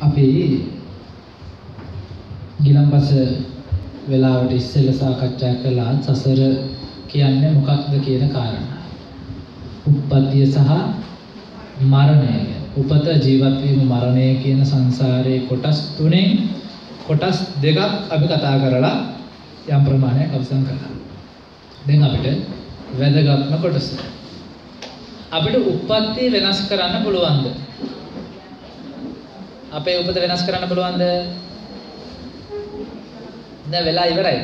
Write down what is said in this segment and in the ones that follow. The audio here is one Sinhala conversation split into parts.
අපි ගිලම්පස වෙලාවට ඉස්සෙල්ලා සාකච්ඡා කළා සසර කියන්නේ මොකක්ද කියන කාරණා. උප්පත්තිය සහ මරණය. උපත ජීවත් වීම මරණය කියන සංසාරයේ කොටස් තුනෙන් කොටස් දෙකක් අපි කතා කරලා යම් ප්‍රමාණයක් අවසන් කළා. දැන් අපිට වැදගත්ම කොටස. අපිට උප්පත්තිය වෙනස් කරන්න පුළුවන්ද? අපේ උපත වෙනස් කරන්න පුළුවන්ද? දැන් වෙලා ඉවරයි.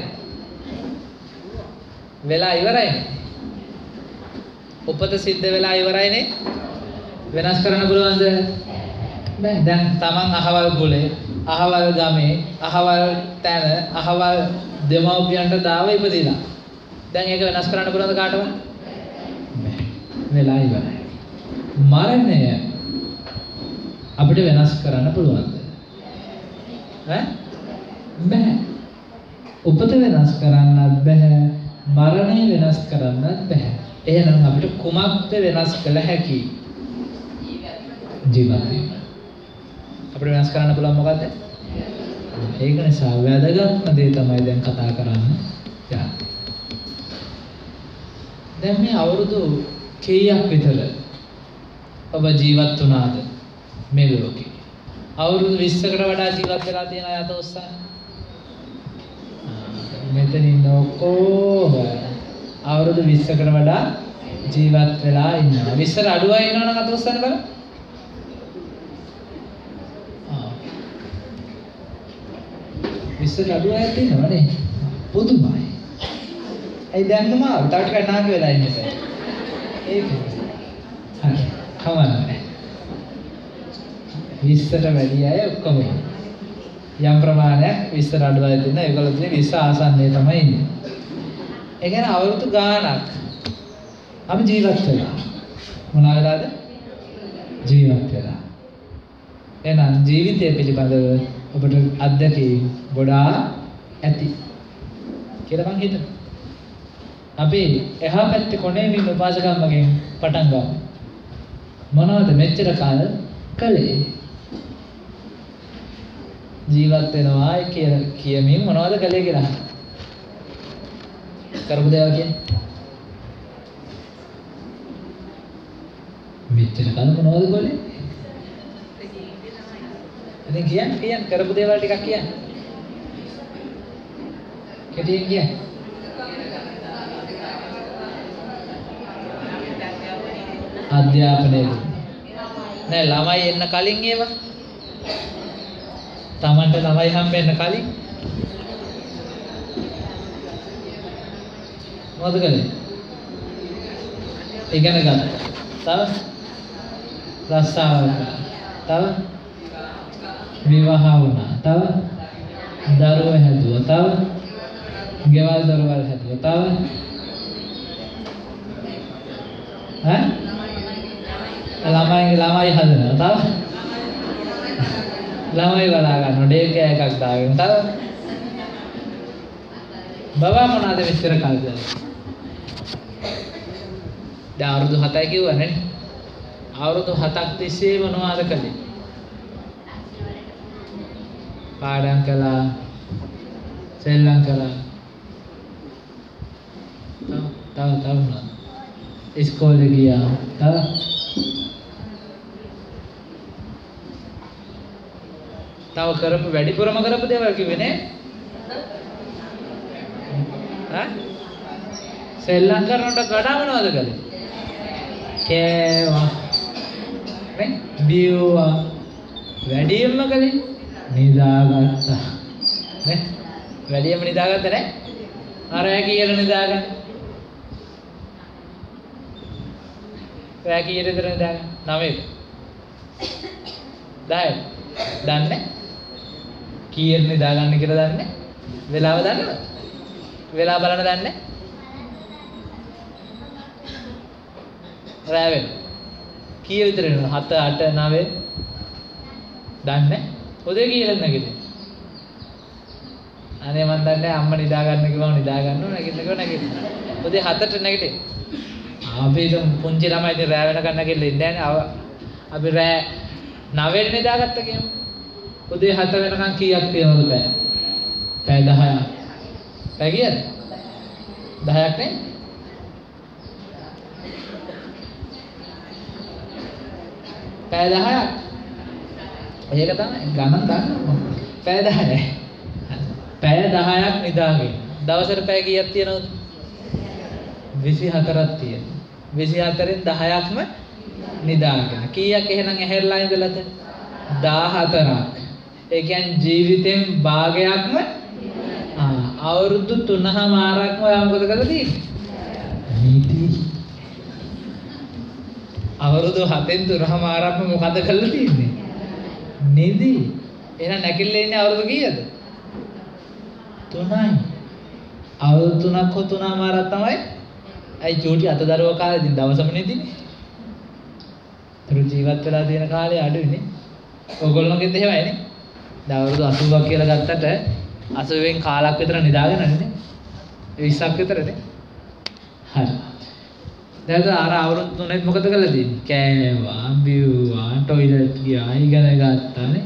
වෙලා ඉවරයි. උපත සිද්ධ වෙලා ඉවරයිනේ. වෙනස් කරන්න පුළුවන්ද? බෑ. දැන් Taman අහවල් ගුලේ, අහවල් ගමේ, අහවල් තැන, අහවල් දෙමව්පියන්ට දාව ඉපදිලා. දැන් ඒක වෙනස් කරන්න පුළුවන්ද කාටවත්? බෑ. වෙලා ඉවරයි. මරණය අපිට වෙනස් කරන්න පුළුවන්ද? ඈ? බෑ. උපත වෙනස් කරන්නත් බෑ. මරණය වෙනස් කරන්නත් බෑ. එහෙනම් අපිට කුමක්ද වෙනස් කළ හැකි? ජීවත් වීම. අපිට වෙනස් කරන්න පුළුවන් මොකද්ද? ඒක නිසා වැදගත්ම දේ තමයි දැන් කතා කරන්න යන්නේ. දැන් මේ අවුරුදු කීයක් විතර ඔබ ජීවත් වුණාද මේ ලෝකේ? අවුරුදු 20කට වඩා ජීවත් වෙලා තියෙන අය අත ඔස්සන්න. මෙතන ඉන්න ඔක්කොම අවුරුදු 20කට වඩා ජීවත් වෙලා ඉන්නවා. 20ට අඩු අය ඉන්නවනම් අත ඔස්සන්න බලන්න. ආ. 20ට අඩු අයත් ඉන්නවනේ. පුදුමයි. ඇයි දැන්නම ආව? තව ටිකක් නාග වෙලා ඉන්න බෑ. ඒක. හරි. කවන්නේ. 20ට වැඩි අය ඔක්කොම යම් ප්‍රමාණයක් 20ට අඩු අය තියෙනවා. ඒගොල්ලෝ ඉන්නේ 20 ආසන්නයේ තමයි ඉන්නේ. ඒ කියන්නේ අවුරුදු ගාණක් අපි ජීවත් වෙලා. මොනවා වෙලාද? ජීවත් වෙලා. එහෙනම් ජීවිතය පිළිබඳව ඔබට අත්දැකීම් ගොඩාක් ඇති කියලා මං හිතනවා. අපි එහා පැත්තේ කොනේ ඉන්න උපාසකම්මගෙන් පටන් ගමු. මොනවද මෙච්චර කාල කළේ? ජීවත් වෙනවා කියන කියමින් මොනවද කළේ කියලා. කරපු දේවල් කියන්නේ. මෙච්චර කාල මොනවද කළේ? ඉතින් කියන්න කියන්න කරපු දේවල් ටිකක් කියන්න. කෙටියෙන් කියන්න. අධ්‍යාපනය නෑ ළමයි එන්න කලින් ඒවා Tamanට ළමයි හම්බෙන්න කලින්. මොකද කළේ ඉගෙන ගන්න. තව? රස්සාව තව? විවාහ වුණා. තව? දරුවෝ හැදුවා. තව? ගෙවල් දොරවල් හැදුවා. තව? ඈ? ළමයි ළමයි හදනවා. තව? ළමයි බලා ගන්නවා ඩේ කෑ එකක් දාගෙන. තව බබා මොනවාද මෙච්චර කල්ද? දැන් අවුරුදු 7යි කිව්වනේ අවුරුදු 7ක් තිස්සේ මොනවද කළේ? පාඩම් කළා සෙල්ලම් කළා. තව තව තව මොනවද? ඉස්කෝලේ ගියා. තව? තව කරපු වැඩිපුරම කරපු දේවල් කිව්වේ නේ? ඈ? සෙල්ලම් කරනකොට වඩා මොනවද කළේ? කෑවා. නේ බිව්වා. වැඩියෙන්ම කළේ? නිදාගත්තා. නේ? වැඩියෙන්ම නිදාගත්ත නේ? අරයා කියලා නිදාගන්න. රෑ කීයට විතර නිදාගන්න. 9ට 10ට දන්නේ? කීයට නිදාගන්න කියලා දන්නේ? වෙලාව දන්නවද? වෙලාව බලන්න දන්නේ? රෑ වෙන කීය විතර වෙනවද? 7 8 9 දන්නේ? උදේ කීයට නැගිටින්නේ? අනේ මන් දන්නේ අම්මා නිදා ගන්න කිව්වම නිදා ගන්නවා නැගිටිනකෝ නැගිටිනවා. උදේ 7ට නැගිටින්නේ. අපි ඉතින් පුංචි ළමයි ඉතින් රෑ වෙනකන් නැගිටලා ඉන්නේ නැහැ අපි රෑ 9 නිදාගත්ත කියමු. උදේ 7 වෙනකන් කීයක් තියනවද පැය? පැය 10ක්. පැය කීයද? 10ක් නේ? පැය 10ක්. ඒක තමයි ගණන් ගන්න. පැය 10යි. පැය 10ක් නිදාගෙන. දවසට පැය කීයක් තියෙනවද? 24ක් තියෙනවා. 24න් 10ක්ම නිදාගෙන. කීයක් එහෙනම් ඇහැරලා ඉඳලාද? 14ක්. ඒ කියන්නේ ජීවිතෙන් භාගයක්ම අවුරුදු 3මාරක්ම ඔයා මොකද කරලා තියෙන්නේ? අවුරුදු 7න් 3මාරක්ම මොකද කරලා තියෙන්නේ? නිදි. එහෙනම් නැකිල්ලේ ඉන්නේ අවුරුදු කීයද? 3යි. අවුරුදු 3ක් හෝ 3මාරක් තමයි. අයි චූටි අතදරුව කාලේදී දවසම නිදිනේ. තුරු ජීවත් වෙලා තියෙන කාලේ අඩුයිනේ. ඔයගොල්ලෝගෙත් එහෙමයිනේ. දැන් අවුරුදු 80ක් කියලා ගත්තට 80න් කාලක් විතර නිදාගෙන නේ. 20ක් විතරනේ. හරි. දැන් අර අවුරුදු තුනෙත් මොකද කළා තියෙන්නේ? කෑවා, බිව්වා, টয়ලට් ගියා, ඉගෙන ගත්තානේ.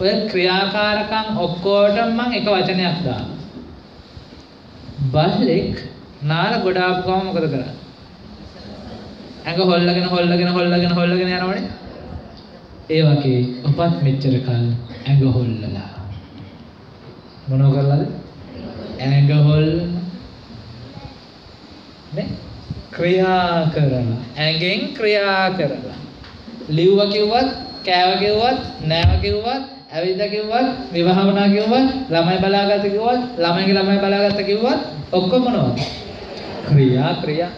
ඔය ක්‍රියාකාරකම් ඔක්කොටම මම එක වචනයක් දානවා. බල්ලෙක් නාල ගොඩාක් ගම මොකද කරන්නේ? ඇඟ හොල්ලගෙන හොල්ලගෙන හොල්ලගෙන හොල්ලගෙන යනවනේ. ඒ වගේ ඔපත් මෙච්චර කල් ඇඟ හොල්ලලා. මොනව කරලාද? ඇඟ හොල්ලන. නේ? ක්‍රියා කරලා. ඇඟෙන් ක්‍රියා කරලා. ලිව්ව කිව්වත්, කෑව කිව්වත්, නෑව කිව්වත්, ඇවිද කිව්වත්, විවාහවනා කිව්වත්, ළමයි බලාගත්ත කිව්වත්, ළමයිගේ ළමයි බලාගත්ත කිව්වත් ඔක්කොම මොනවද? ක්‍රියා ක්‍රියා.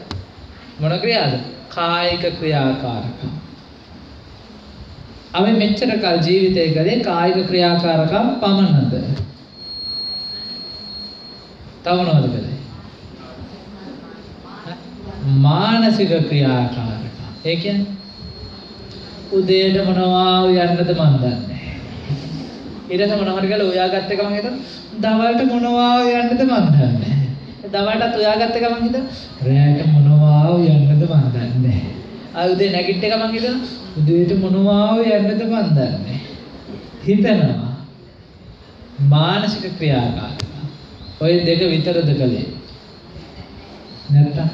මොන ක්‍රියාද? කායික ක්‍රියාකාරකම්. අපි මෙච්චර කල් ජීවිතය කළේ කායික ක්‍රියාකාරකම් පමණද? තව මොනවද කළේ? මානසික ක්‍රියාකාරකම්. ඒ කියන්නේ උදේට මොනවා යන්නද මන් දන්නේ. ඊට පස්සේ මොනවා හරි කරලා උයාගත්ත එක මං හිතන දවල්ට මොනවා යන්නද මන් දන්නේ. දවල්ටත් උයාගත්ත එක මං හිතන රැයට මොනවා යන්නද මන් දන්නේ. ආ උදේ නැගිට එක මං හිතන උදේට මොනවා යන්නද මන් දන්නේ. හිතනවා මානසික ක්‍රියාකාරකම්. ඔය දෙක විතරද කලේ. නැත්තම්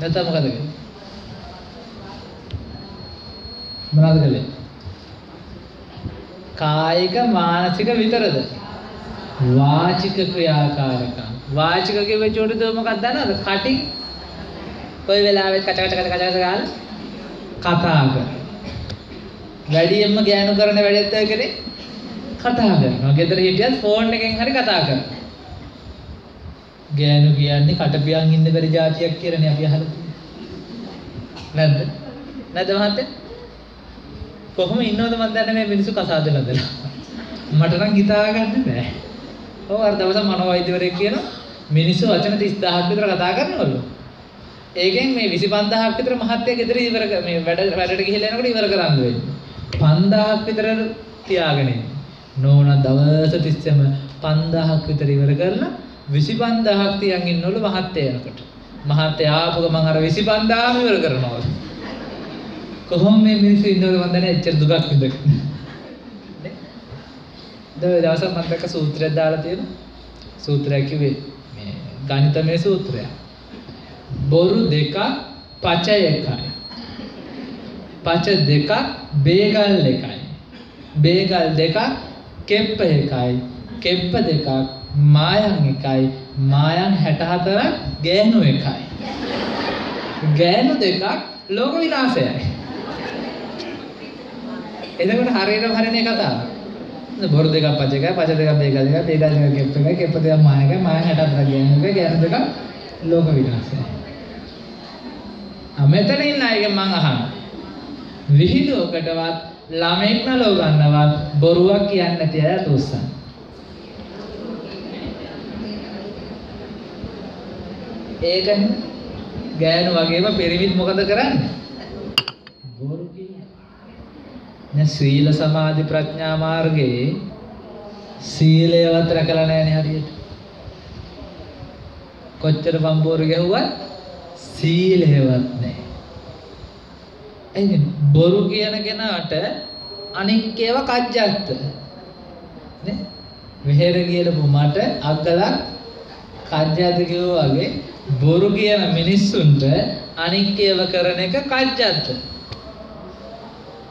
නැත්තම් මොකද කලේ? මොනවද කලේ? කායික මානසික විතරද? වාචික ක්‍රියාකාරකම්. වාචික කිව්වේ චෝටද මොකක්ද දන්නවද? කටින් කොයි වෙලාවෙත් කච කච කච කච ගාලා කතා කර. වැඩියෙන්ම ගෑනු කරන වැඩෙත් ඔය කරේ කතා කරනවා. ගෙදර හිටියත් ෆෝන් එකෙන් හරි කතා කරනවා. ගෑනු කියන්නේ කටපියන් ඉන්න බැරි જાතියක් කියලානේ අපි අහලා තියෙන්නේ. නැද්ද? නැද්ද මහත්තයා? කොහොම ඉන්නවද මන් දන්නේ මේ මිනිස්සු කසාද නදලා. මට නම් හිතා ගන්න බෑ. ඔව් අර දවසක් මනෝවෛද්‍යවරයෙක් කියනවා මිනිස්සු වචන 30000ක් විතර කතා කරනවලු. ඒකෙන් මේ 25000ක් විතර මහත්ය ගෙදර ඉවර මේ වැඩ වැඩට ගිහිල්ලා යනකොට ඉවර කරන්න වෙන්නේ. 5000ක් විතර තියාගෙන ඉන්නේ. නෝන දවස් 30ම 5000ක් විතර ඉවර කරලා 25000ක් තියන් ඉන්නවලු මහත්ය යනකොට. මහත්ය ආපු ගමන් අර 25000ම ඉවර කරනවා. කොහොම මේ මිනිස්සු ඉන්නවද මන් දන්නේ එච්චර දුකක් විඳගෙන. නේ? දවසක් මම දැක්ක සූත්‍රයක් දාලා තියෙනවා. සූත්‍රයක් කිව්වේ මේ ගණිතමය සූත්‍රයක්. බොරු දෙකක් පච එකයි. පච දෙකක් බේගල් එකයි. බේගල් දෙකක් කෙප්ප එකයි. කෙප්ප දෙකක් මායන් එකයි. මායන් 64ක් ගෑනු එකයි. ගෑනු දෙකක් ලෝක විනාශයයි. එතකොට හරියටම හරිනේ කතාව. බොරු දෙකක් පච එකයි පච දෙකක් බේගල් එකයි බේගල් දෙකක් කෙප්ප එකයි කෙප්ප දෙකක් මායන් එකයි මායන් 64ක් ගෑනු එකයි ගෑනු දෙකක් ලෝක විනාශයයි. මෙතන ඉන්න අයගෙන් මං අහනවා. විහිළුවකටවත් ළමෙක් නලව ගන්නවත් බොරුවක් කියන්නේ නැති අය අතොස්සන්. ඒකනේ ගෑනු වගේම පිරිමිත් මොකද කරන්නේ? බොරු කියන්නේ. දැන් සීල සමාධි ප්‍රඥා මාර්ගයේ සීලයවත් රැකලා නැහැනේ හරියට. කොච්චර බම්බෝරු ගැහුවත් සීලයවත් නැහැ. එයි බොරු කියන කෙනාට අනික් ඒවා කජ්ජත්ත. නේ? වෙහෙර කියලපු මට අග්ගලක් කජ්ජත්ත කිව්වා වගේ බොරු කියන මිනිස්සුන්ට අනික් ඒවා කරන එක කජ්ජත්ත.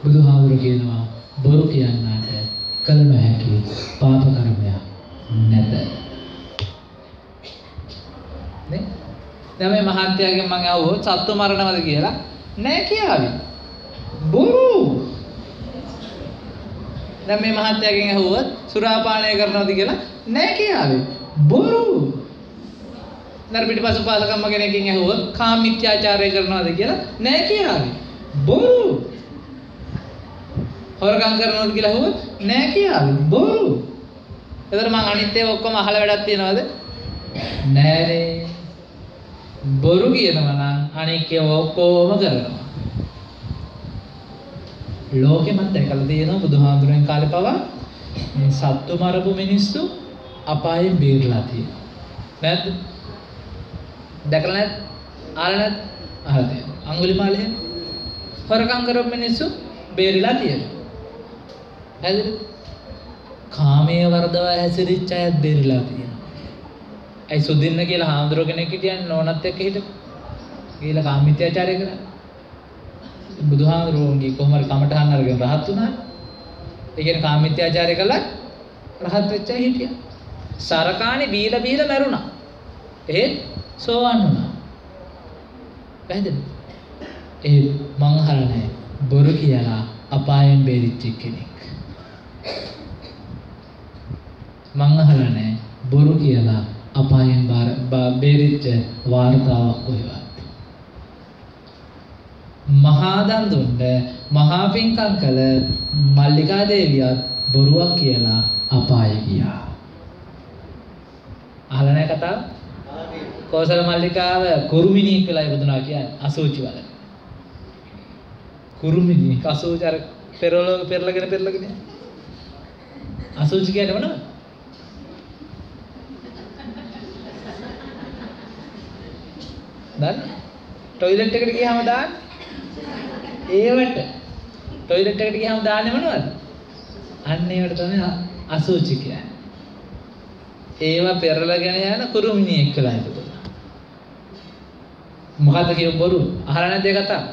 බුදුහාමුදුරු කියනවා බොරු කියන්නාට දැන් මේ මහත්යාගෙන් මම අහුවොත් සත්තු මරණවද කියලා නෑ කියාවි. බොරු. දැන් මේ මහත්යාගෙන් අහුවොත් සුරාපානය කරනවද කියලා නෑ කියාවි. බොරු. නර පිටිපස්ස පාසකම්ම කෙනකින් ඇහුවොත් කාමීත්‍යාචාරය කරනවද කියලා නෑ කියාවි. බොරු. හොරකම් කරනවද කියලා අහුවොත් නෑ කියාවි. බොරු. එතකොට මං අනිත් ඒවා ඔක්කොම අහලා වැඩක් තියනවද? නෑනේ. බොරු කියනවා නම් අනික් ඒවා ඔක්කොම කරනවා. ලෝකෙ මම දැකලා තියෙනවා බුදුහාඳුරෙන් කාලේ පවා මේ සත්තු මරපු මිනිස්සු අපායෙන් බේරලා තියෙනවා. නැද්ද? දැකලා නැත්? අහලා නැත්? අහලා තියෙනවා. අඟුලිමාලේ හොරකම් කරපු මිනිස්සු බේරිලා තියෙනවා. හරිද? කාමයේ වර්ධව හැසිරිච්ච අයත් බේරිලා තියෙනවා. ඇයි සුදින්න කියලා හාමුදුරුව කෙනෙක් හිටියන්නේ නෝනත් එක්ක හිටපු. ගිහලා කාමීත්‍යාචාරය කරා. බුදුහාමුදුරුවන්ගේ කොහොම හරි කමටහන් අරගෙන රහත් වුණා. ඒ කියන්නේ කාමීත්‍යාචාරය කළා රහත් වෙච්ච අය හිටියා. සරකාණි බීලා බීලා මැරුණා. ඒත් සෝවන් වුණා. පැහැදිලිද? ඒ මං අහලා නැහැ. බොරු කියලා අපායෙන් බේරිච්ච කෙනෙක්. මං අහලා නැහැ. බොරු කියලා අපායෙන් බේරිච්ච වාර්තාවක් කොහෙවත්. මහා දන් දුන්න මහා පිංකම් කළ මල්ලිකා දේවියත් බොරුවක් කියලා අපායේ ගියා. අහලා නැහැ කතාව? කෝසල මල්ලිකාව කුරුමිණියෙක් වෙලා ඉපදුනා කියන්නේ අසූචි වල. කුරුමිණිය අසූචි අර පෙරලෝ පෙරලගෙන පෙරලගෙන අසූචි කියන්නේ මොනවද? දන්නේ? ටොයිලට් එකට ගියාම දාන්නේ ඒවට ටොයිලට් එකට ගියාම දාන්නේ මොනවද? අන්න ඒවට තමයි අසුචි කියන්නේ. ඒවා පෙරලගෙන යන කුරුමිනියෙක් කියලා හිතුවා. මොකද්ද කියව බොරු? අහලා නැද්ද ඒ කතාව?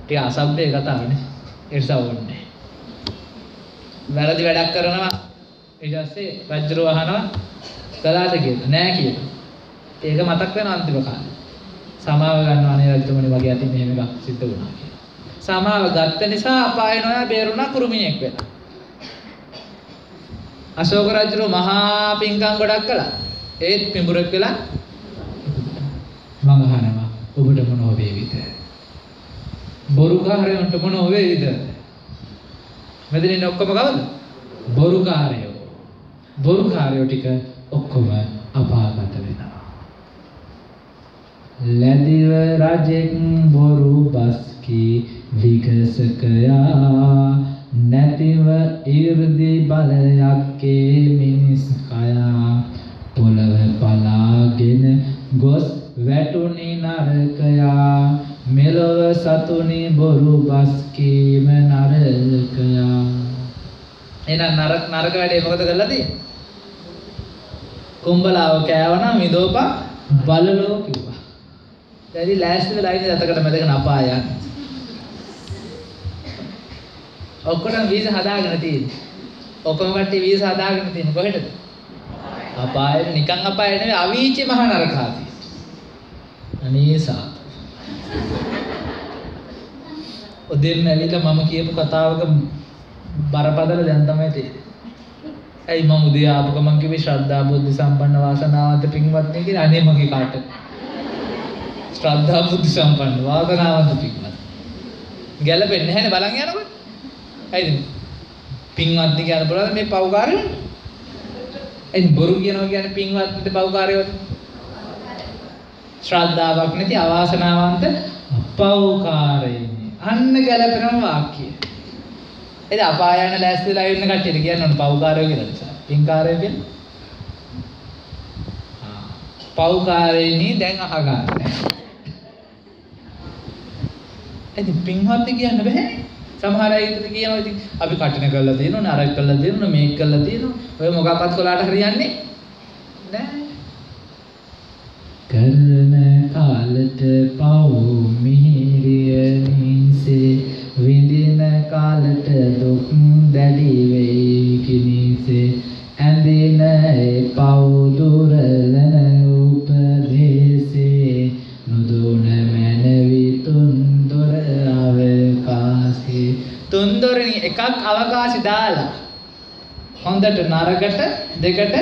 ටික අසභ්‍ය කතාවනේ. ඒ නිසා ඕනේ. වැරදි වැඩක් කරනවා ඊට පස්සේ රජ්ජරෝ අහනවා කළාද කියලා නෑ කියලා. ඒක මතක් වෙන අන්තිම කාලේ. සමාව ගන්නවා අනේ රජතුමනි වගේ අතින් මෙහෙම එකක් සිද්ධ වුණා කියලා. සමාව ගත්ත නිසා අපාය නොයා බේරුණා කුරුමිණියෙක් වෙලා. අශෝක රජුගේ මහා පිංකම් ගොඩක් කළා. ඒත් පිඹුරෙක් වෙලා මම අහනවා ඔබට මොනව වේවිද? බොරුකාරයන්ට මොනව වේවිද? මෙතන ඉන්න ඔක්කොම කවුද? බොරුකාරයෝ. බොරුකාරයෝ ටික ඔක්කොම අපාගත වෙනවා. ලැදිව රජෙක් බොරු බස්කි විගසකයා. නැතිව 이르දි බලයක්කේ මිනිස් කයා. පොළව පලාගෙන ගොස් වැටුනි නරකයා. මෙලොව සතුනි බොරු බස්කීම නරකයා. එහෙනම් නරක නරක වැඩේ මොකද කරලා තියෙන්නේ? කුඹලාව කෑවනම් මිදෝපා බලලෝ කිව්වා. දැන් ඉතින් ලෑස්ති වෙලා ඉන්නේ අතකට මැදගෙන අපාය යන්න. ඔක්කොටම වීසා හදාගෙන තියෙන්නේ. ඔක්කොම කට්ටිය වීසා හදාගෙන තියෙන්නේ කොහෙටද? අපාය නිකන් අපාය නෙවෙයි අවීචි මහ නරකාදී. අනේ සාත. ඔදෙන් ඇවිල්ලා මම කියපු කතාවක බරපතල දැන් තමයි තේරෙන්නේ. ඇයි මම උදේ ආපු ගමන් කිව්වේ ශ්‍රද්ධා බුද්ධ සම්පන්න වාසනාවන්ත පින්වත්නි කියලා අනේ මගේ කාට ශ්‍රද්ධා බුද්ධ සම්පන්න වාසනාවන්ත පින්වත්. ගැළපෙන්නේ නැහැනේ බලන් යනකොට. ඇයිද? පින්වත්නි කියන බලන්න මේ පව්කාරයෝ. එයින් බොරු කියනවා කියන්නේ පින්වත්නිට පව්කාරයෝද? ශ්‍රද්ධාවක් නැති අවාසනාවන්ත පව්කාරයනි. අන්න ගැළපෙන වාක්‍යය. එද අපාය යන ලෑස්තිලා ඉන්න කට්ටියට කියන්න ඕන පව්කාරයෝ කියලා නිසා. පින්කාරයෝ කියන්නේ. ආ පව්කාරයනි දැන් අහගන්න. ඉතින් පින්වත් කියන්න බෑ. සමහර අය ඉතින් කියනවා ඉතින් අපි කටින කරලා තියෙනවා නරක කරලා තියෙනවා මේක කරලා තියෙනවා. ඔය මොකක්වත් කොලාට හරියන්නේ නෑ. කරන කාලට පව් මිහිරිය හොඳට නරකට දෙකට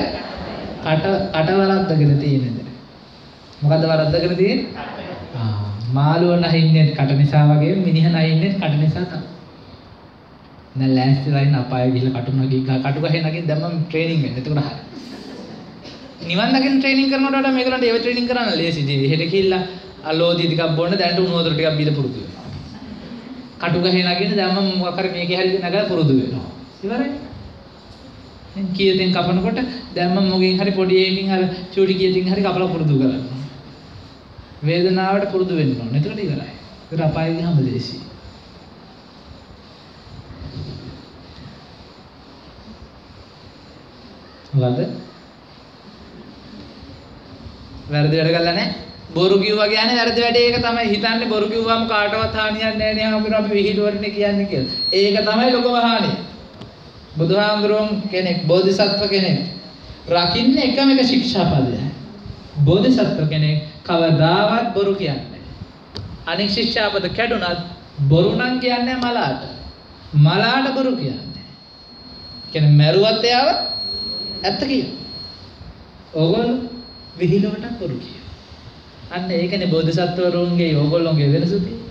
කට කටවරද්දගෙන තියෙනද මොකද්ද වරද්දගෙන තියෙන්නේ ආ මාළුව නැහින්නේ කට නිසා වගේ මිනිහ නැහින්නේ කට නිසා තමයි දැන් ලෑස්තිලා ඉන්න අපාය ගිහලා කටු නගී කටු ගහේ නගින් දැන් මම ට්‍රේනින් වෙන්න. එතකොට හරි. නිවන් දකින්න ට්‍රේනින් කරනකොට වඩා මේගොල්ලන්ට ඒව ට්‍රේනින් කරන්න ලේසි. ඉතින් එහෙට ගිහිල්ලා අලෝදී ටිකක් බොන්න දැනට උණු වතුර ටිකක් බීලා පුරුදු වෙනවා. කටු ගහේ නගින්න දැන් මම මොකක් හරි මේකේ හරි නගලා පුරුදු වෙනවා. ඉවරයි. දැන් කීයෙන් කපනකොට දැන් මම මොකෙන් හරි පොඩි එකකින් හරි චූටි කීයෙන් හරි කපලා පුරුදු කරනවා. වේදනාවට පුරුදු වෙන්න ඕනේ. එතකොට ඉවරයි. ඒක අපාය ගියාම ලේසියි. මොකද්ද? වැරදි වැඩ කළා නැහැ. බොරු කිව්වා කියන්නේ වැරදි වැඩේ ඒක තමයි හිතන්නේ බොරු කිව්වම කාටවත් හානියක් නැහැ නේ අපිට අපි විහිළුවරනේ කියන්නේ කියලා. ඒක තමයි ලොකම හානිය. බුදුහාමුදුරුවෝ කෙනෙක් බෝධිසත්ව කෙනෙක් රකින්න එකම එක ශික්ෂාපදයයි. බෝධිසත්ව කෙනෙක් කවදාවත් බොරු කියන්නේ අනෙක් ශික්ෂාපද කැඩුනත් බොරු නම් කියන්නේ මලාට. මලාට බොරු කියන්නේ. කියන්නේ මරුවත් එයාව ඇත්ත කියන. ඕගොල්ලෝ විහිළුවට බොරු කියන. අන්න ඒකනේ බෝධිසත්වරුන්ගේ ඕගොල්ලෝගේ වෙනස තියෙන්නේ.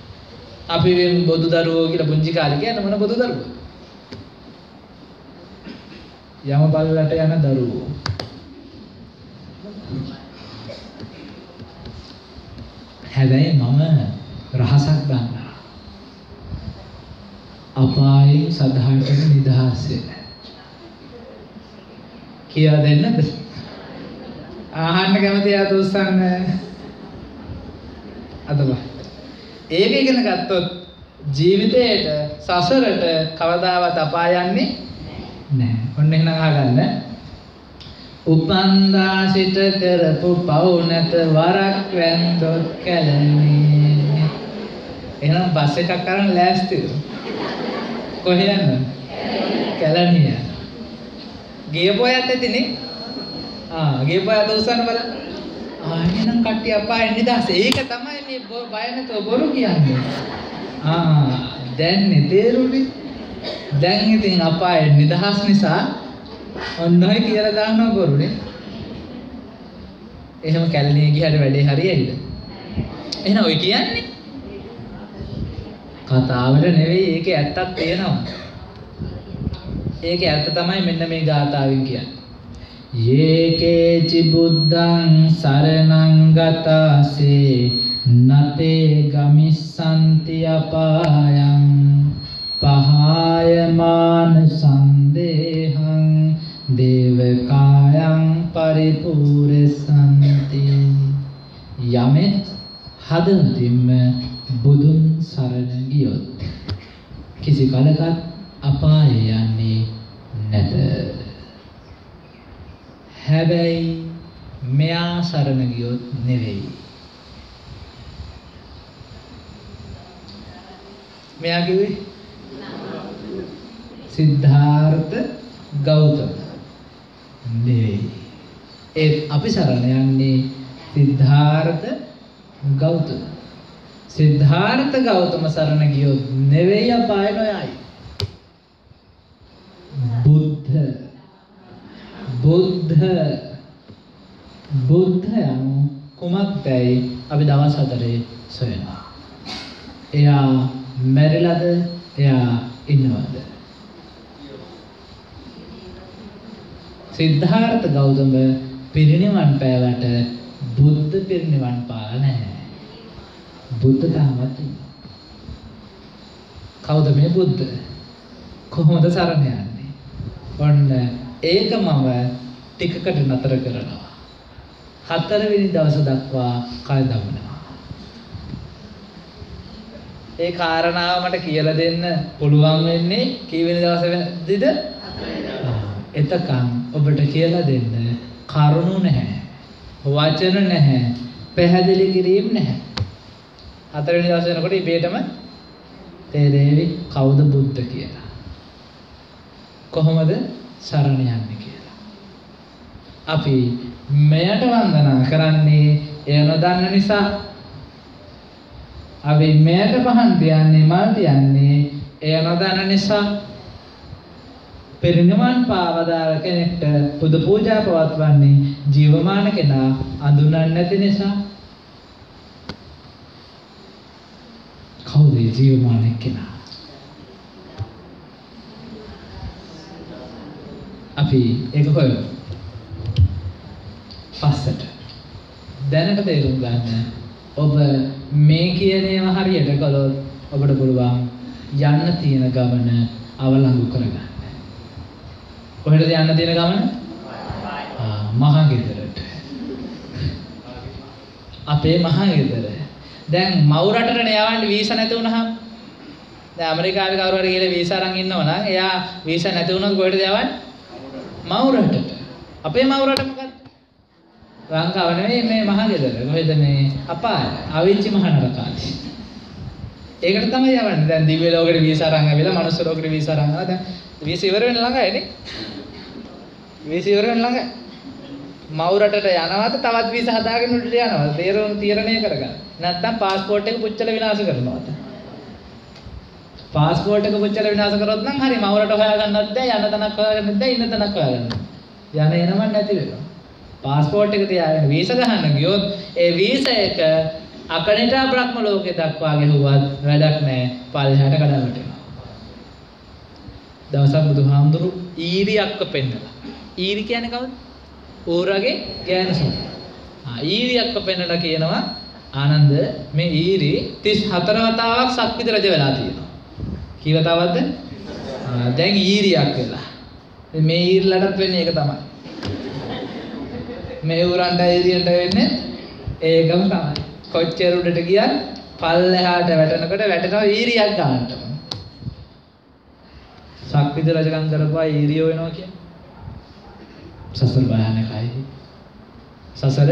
අපි වෙන බොදු දරුවෝ කියලා පුංචි කාලේ කියන මොන බොදු දරුවෝ? යම බල්ලට යන දරුවෝ. හැබැයි මම රහසක් ගන්නවා. අපායෙන් සදාටම නිදහස් වෙන්න. කියලා දෙන්නද? ආහන්න කැමති යාත උස්සන්න. අදලා. ඒක ඉගෙන ගත්තොත් ජීවිතේට සසරට කවදාවත් අපාය යන්නේ නැහැ. ඔන්න එහෙනම් අහගන්න. උපන්දා සිට කරපු පව් නැත වරක් වැන්දොත් කැලණි. එහෙනම් බස් එකක් කරන් ලෑස්තිද? කොහෙ යන්න? කැලණිය. ගියපොයත් ඇතිනේ. ආ ගියපොයත් උස්සන්න බලන්න. ආ එහෙනම් කට්ටිය අපායෙන් නිදහස්. ඒක තමයි මේ බය නැතුව බොරු කියන්නේ. ආ දැන් නේ තේරුනේ. දැන් ඉතින් අපායෙන් නිදහස් නිසා ඔන්නෝයි කියලා දානවා බොරුනේ. එහෙම කැලණිය ගිහට වැඩේ හරියයිද? එහෙනම් ඔය කියන්නේ කතාවට නෙවෙයි ඒකේ ඇත්තක් තියෙනවා. ඒකේ ඇත්ත තමයි මෙන්න මේ ගාථාවෙන් කියන්නේ. යේකේචි බුද්ධං සරණං ගතාසේ නතේ ගමිස්සන්ති අපායං පහායමාන සන්දේහං දේවකායං පරිපූර්ණසන්ති. යමෙත් හදවතින්ම බුදුන් සරණ ගියොත් කිසි කලකත් අපාය යන්නේ නැත. හැබැයි මෙයා සරණ ගියොත් නෙවෙයි. මෙයා කිව්වේ? සිද්ධාර්ථ ගෞතම. නෙවෙයි. ඒ අපි සරණ යන්නේ සිද්ධාර්ථ ගෞතම. සිද්ධාර්ථ ගෞතම සරණ ගියොත් නෙවෙයි අපාය නොයයි. බුද්ධ. බුද්ධ. බුද්ධ යනු කුමක්දයි අපි දවස් හතරේ සොයනවා. එයා මැරිලාද? එයා ඉන්නවද? සිද්ධාර්ථ ගෞතම පිරිනිවන් පෑවට බුද්ධ පිරිනිවන් පාලා නැහැ. බුද්ධ තාමත් ඉන්නවා. කවුද මේ බුද්ධ? කොහොමද සරණ යන්නේ? ඔන්න ඒක මම ටිකකට නතර කරනවා. හතරවෙනි දවස දක්වා කල් දමනවා. ඒ කාරණාව මට කියලා දෙන්න පුළුවන් වෙන්නේ කීවෙනි දවසේද? එතකන් ඔබට කියලා දෙන්න කරුණු නැහැ. වචන නැහැ. පැහැදිලි කිරීම නැහැ. හතරවෙනි දවසේ වෙනකොට ඉබේටම තේරෙවි කවුද බුද්ධ කියලා. කොහොමද සරණ යන්නේ කියලා. අපි මෙයට වන්දනා කරන්නේ එය නොදන්න නිසා අපි මෙයට පහන් තියන්නේ මල් තියන්නේ එය නොදන්න නිසා පිරිනිවන් පාවදාල කෙනෙක්ට පුද පූජා පවත්වන්නේ ජීවමාන කෙනා අඳුනන්නේ නැති නිසා. කවුද ජීවමාන කෙනා? අපි ඒක හොයමු. පස්සට. දැනට තේරුම් ගන්න ඔබ මේ කියන ඒවා හරියට කළොත් ඔබට පුළුවන් යන්න තියෙන ගමන අවලංගු කරගන්න. කොහෙටද යන්න තියෙන ගමන? මහා ගෙදරට. අපේ මහා ගෙදර. දැන් මව් රටට යවන්න වීසා නැති වුණාම දැන් ඇමරිකාවේ කවුරු හරි ගිහලා වීසා අරන් ඉන්නවා නම් එයා වීසා නැති වුණොත් කොහෙටද යවන්නේ? මව් රටට. අපේ මව් රට මොකද්ද? ලංකාව නෙමෙයි මේ මහා ගෙදර. කොහෙද මේ අපාය? අවිච්චි මහ නරකාදී. ඒකට තමයි යවන්නේ. දැන් දිව්‍ය ලෝකෙට වීසා අරන් ආවිලා මනුස්ස ලෝකෙට වීසා අරන් ආවා. දැන් වීසා ඉවර වෙන්න ළඟයි නේ. වීසා ඉවර වෙන්න ළඟයි. මව් රටට යනවාද තවත් වීසා හදාගෙන උඩට යනවාද? තීරණ තීරණය කරගන්න. නැත්නම් પાස්පෝර්ට් එක පුච්චල විනාශ කරනවාද? පාස්පෝර්ට් එක පුච්චල විනාශ කරොත් නම් හරි මව් රට හොයාගන්නත් බෑ යන තැනක් හොයාගන්නත් බෑ ඉන්න තැනක් හොයාගන්න. යන එනම නැති වෙනවා. පාස්පෝර්ට් එක තියාගෙන වීසා ගහන්න ගියොත් ඒ වීසා එක අකනිටා බ්‍රහ්ම ලෝකේ දක්වා ගෙහුවත් වැඩක් නැහැ. පල්ලෙහාට කඩා වැටෙනවා. දවසක් බුදුහාමුදුරු ඊරියක්ව පෙන්නලා. ඊරි කියන්නේ කවුද? ඌරගේ ගෑනු සොන. ආ ඊරියක්ව පෙන්නලා කියනවා ආනන්ද මේ ඊරි 34 වතාවක් සක්විති රජ වෙලා තියෙනවා. කී වතාවක්ද? ආ දැන් ඊරියක් වෙලා. මේ ඊරිලටත් වෙන්නේ ඒක තමයි. මේ ඌරන්ට ඊරියන්ට වෙන්නේ ඒකම තමයි. කොච්චර උඩට ගියත් පල්ලෙහාට වැටෙනකොට වැටෙනවා ඊරියක් ගන්නටම. සක්විති රජකම් කරපුවා ඊරියෝ වෙනවා කියන්නේ. සසර භයානකයි. සසර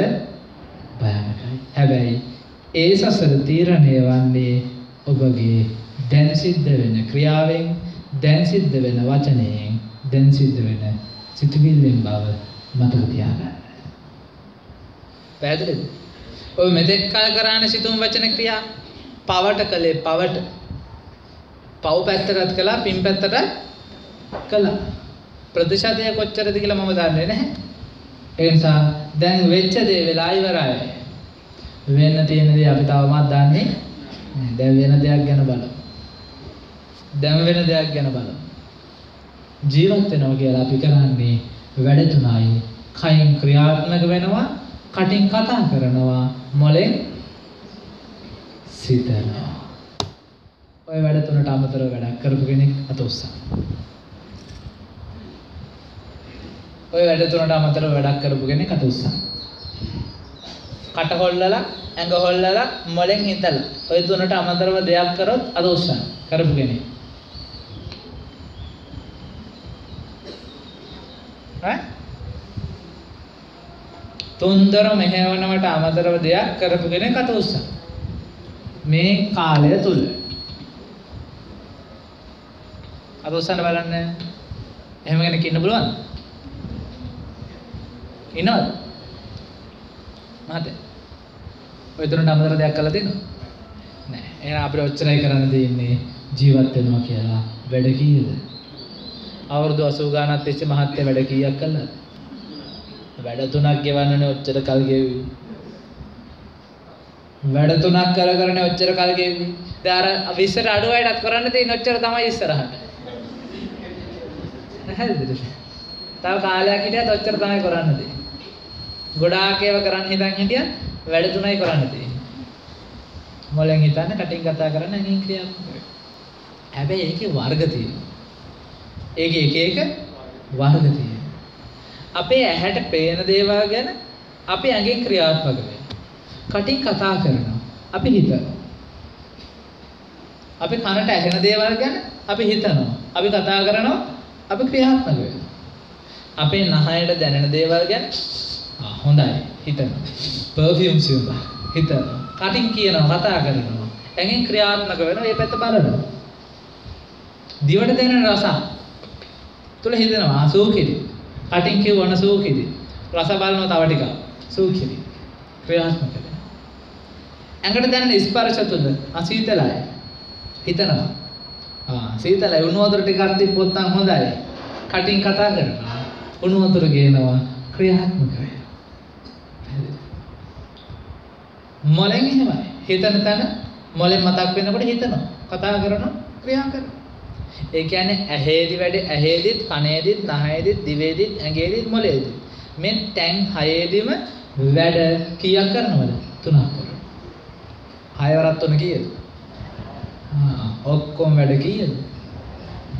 භයානකයි. හැබැයි ඒ සසර තීරණය වන්නේ ඔබගේ දැන් සිද්ධ වෙන ක්‍රියාවෙන් දැන් සිද්ධ වෙන වචනයෙන් දැන් සිද්ධ වෙන සිතුවිල්ලෙන් බව මතක තියාගන්න. පැහැදිලිද? ඔය මෙතෙක් කල් කරාන සිතුම් වචන ක්‍රියා පවට කළේ පවට. පව් පැත්තටත් කළා පින් පැත්තට කළා. ප්‍රතිශතය කොච්චරද කියලා මම දන්නේ නැහැ. ඒ නිසා දැන් වෙච්ච දේ වෙලා ඉවරයි. වෙන්න තියෙන දේ අපි තවමත් දන්නේ නැහැ. දැන් වෙන දෙයක් ගැන බලමු. දැන් වෙන දෙයක් ගැන බලමු. ජීවත් වෙනවා කියලා අපි කරන්නේ වැඩ තුනයි. කයින් ක්‍රියාත්මක වෙනවා, කටින් කතා කරනවා, මොලෙන් සිතනවා. ඔය වැඩ තුනට අමතරව වැඩක් කරපු කෙනෙක් අත උස්සන්න. ඔය වැඩ තුනට අමතරව වැඩක් කරපු කෙනෙක් අත උස්සන්න. කට හොල්ලලා, ඇඟ හොල්ලලා, මොලෙන් හිතලා. ඔය තුනට අමතරව දෙයක් කරොත් අත උස්සන්න. කරපු කෙනෙක්. ඈ තුන්දර මෙහෙවනවට අමතරව දෙයක් කරපු කෙනෙක් අත උස්සන්න. මේ කාලය තුල අත උස්සන්න බලන්න. එහෙම කෙනෙක් ඉන්න පුළුවන්ද? ඉන්නවද? මහත්තයා. ඔය තුනට අමතර දෙයක් කළා තියෙනවද? නෑ. එහෙනම් අපිට ඔච්චරයි කරන්න තියෙන්නේ ජීවත් වෙනවා කියලා වැඩ කීයද? අවුරුදු 80 ගානක් තිස්සේ මහත්ය වැඩ කීයක් කළාද? වැඩ තුනක් ගෙවන්නනේ ඔච්චර කල් ගෙවුවේ. වැඩ තුනක් කර කරනේ ඔච්චර කල් ගෙවුවේ. දැන් අර විස්සට අඩු අයටත් කරන්න තියෙන ඔච්චර තමයි ඉස්සරහට. හරිද? තව කාලයක් හිටියත් ඔච්චර තමයි කරන්න තියෙන්නේ. ගොඩාක් ඒවා කරන්න හිතන් හිටියත් වැඩ තුනයි කරන්න තියෙන්නේ. මොලෙන් හිතන්න, කටින් කතා කරන්න, ඇඟින් ක්‍රියාත්මක වෙන්න. හැබැයි ඒකේ වර්ග තියෙනවා. ඒකේ එක එක වර්ග තියෙනවා. අපේ ඇහැට පේන දේවල් ගැන අපි ඇඟෙන් ක්‍රියාත්මක වෙනවා. කටින් කතා කරනවා. අපි හිතනවා. අපි කනට ඇහෙන දේවල් ගැන අපි හිතනවා. අපි කතා කරනවා. අපි ක්‍රියාත්මක වෙනවා. අපේ නහයට දැනෙන දේවල් ගැන ආ හොඳයි හිතනවා. පර්ෆියුම්ස් වුණා හිතනවා. කටින් කියනවා කතා කරනවා. ඇඟෙන් ක්‍රියාත්මක වෙනවා. මේ පැත්ත බලනවා. දිවට දැනෙන රස තුල හිතෙනවා සූකිරි. කටින් කියවන සූකිරි. රස බලනවා තව ටිකක්. සූකිරි. ක්‍රියාත්මක වෙනවා. ඇඟට දැනෙන ස්පර්ශ තුල අසීතලයි. හිතනවා. ආ සීතලයි උණු වතුර ටිකක් තිබ්බොත් නම් හොඳයි. කටින් කතා කරනවා. උණු වතුර ගේනවා ක්‍රියාත්මක වෙනවා. මොලෙන් එහෙමයි. හිතන තැන මොලෙන් මතක් වෙනකොට හිතනවා. කතා කරනවා ක්‍රියා කරනවා. ඒ කියන්නේ ඇහේදි වැඩ ඇහේදිත් කනේදිත් නහයේදිත් දිවේදිත් ඇඟේදිත් මොලේදිත් මේ ටැන් හයේදිම වැඩ කීයක් කරනවද තුනක් කරනවා. හයවරක් තුන කීයද? ආ ඔක්කොම වැඩ කීයද?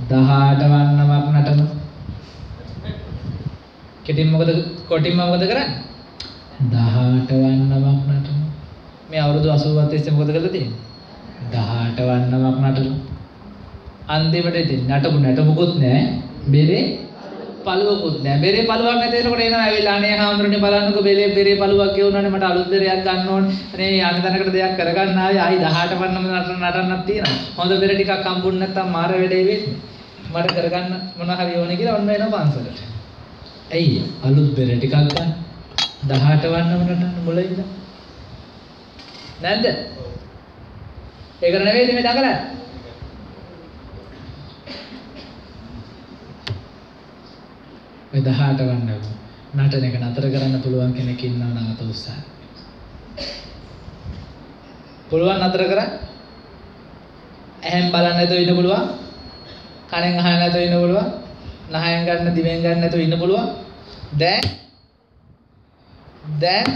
18 වන්නමක් නටන කෙටින් මොකද කොටින්ම මොකද කරන්නේ? 18 වන්නමක් නටන මේ අවුරුදු 80ක් තිස්සේ මොකද කරලා තියෙන්නේ 18 වන්නමක් නටන අන්තිමට ඉතින් නටපු නටමුකුත් නැහැ. බෙරේ පළුවකුත් නැහැ. බෙරේ පළුවක් නැති වෙනකොට එනවා ඇවිල්ලා අනේ හාමුදුරනේ බලන්නකෝ බෙරේ බෙරේ පළුවක් ගෙවුණානේ මට අලුත් බෙරයක් ගන්න ඕනේ. අනේ යන්න තැනකට දෙයක් කරගන්න ආවේ ආයි 18 පන්නම නටන නටන්නක් තියෙනවා. හොඳ බෙර ටිකක් හම්බුනේ නැත්තම් මාර වැඩේ වෙන්නේ. මට කරගන්න මොන හරි ඕනේ කියලා ඔන්න එනවා පන්සලට. ඇයි අලුත් බෙර ටිකක් ගන්න 18 වන්නම නටන්න මුලින්ද? නැද්ද? ඒකට නෙවෙයිද මේ දඟලන්නේ? ඔය 18 වන්නම නටන එක නතර කරන්න පුළුවන් කෙනෙක් ඉන්නවා නම් අත උස්සන්න. පුළුවන් නතර කරන්න? ඇහෙන් බලන්න නැතුව ඉන්න පුළුවන්? කනෙන් අහන්න නැතුව ඉන්න පුළුවන්? නහයෙන් ගන්න දිවෙන් ගන්න නැතුව ඉන්න පුළුවන්? දැන් දැන්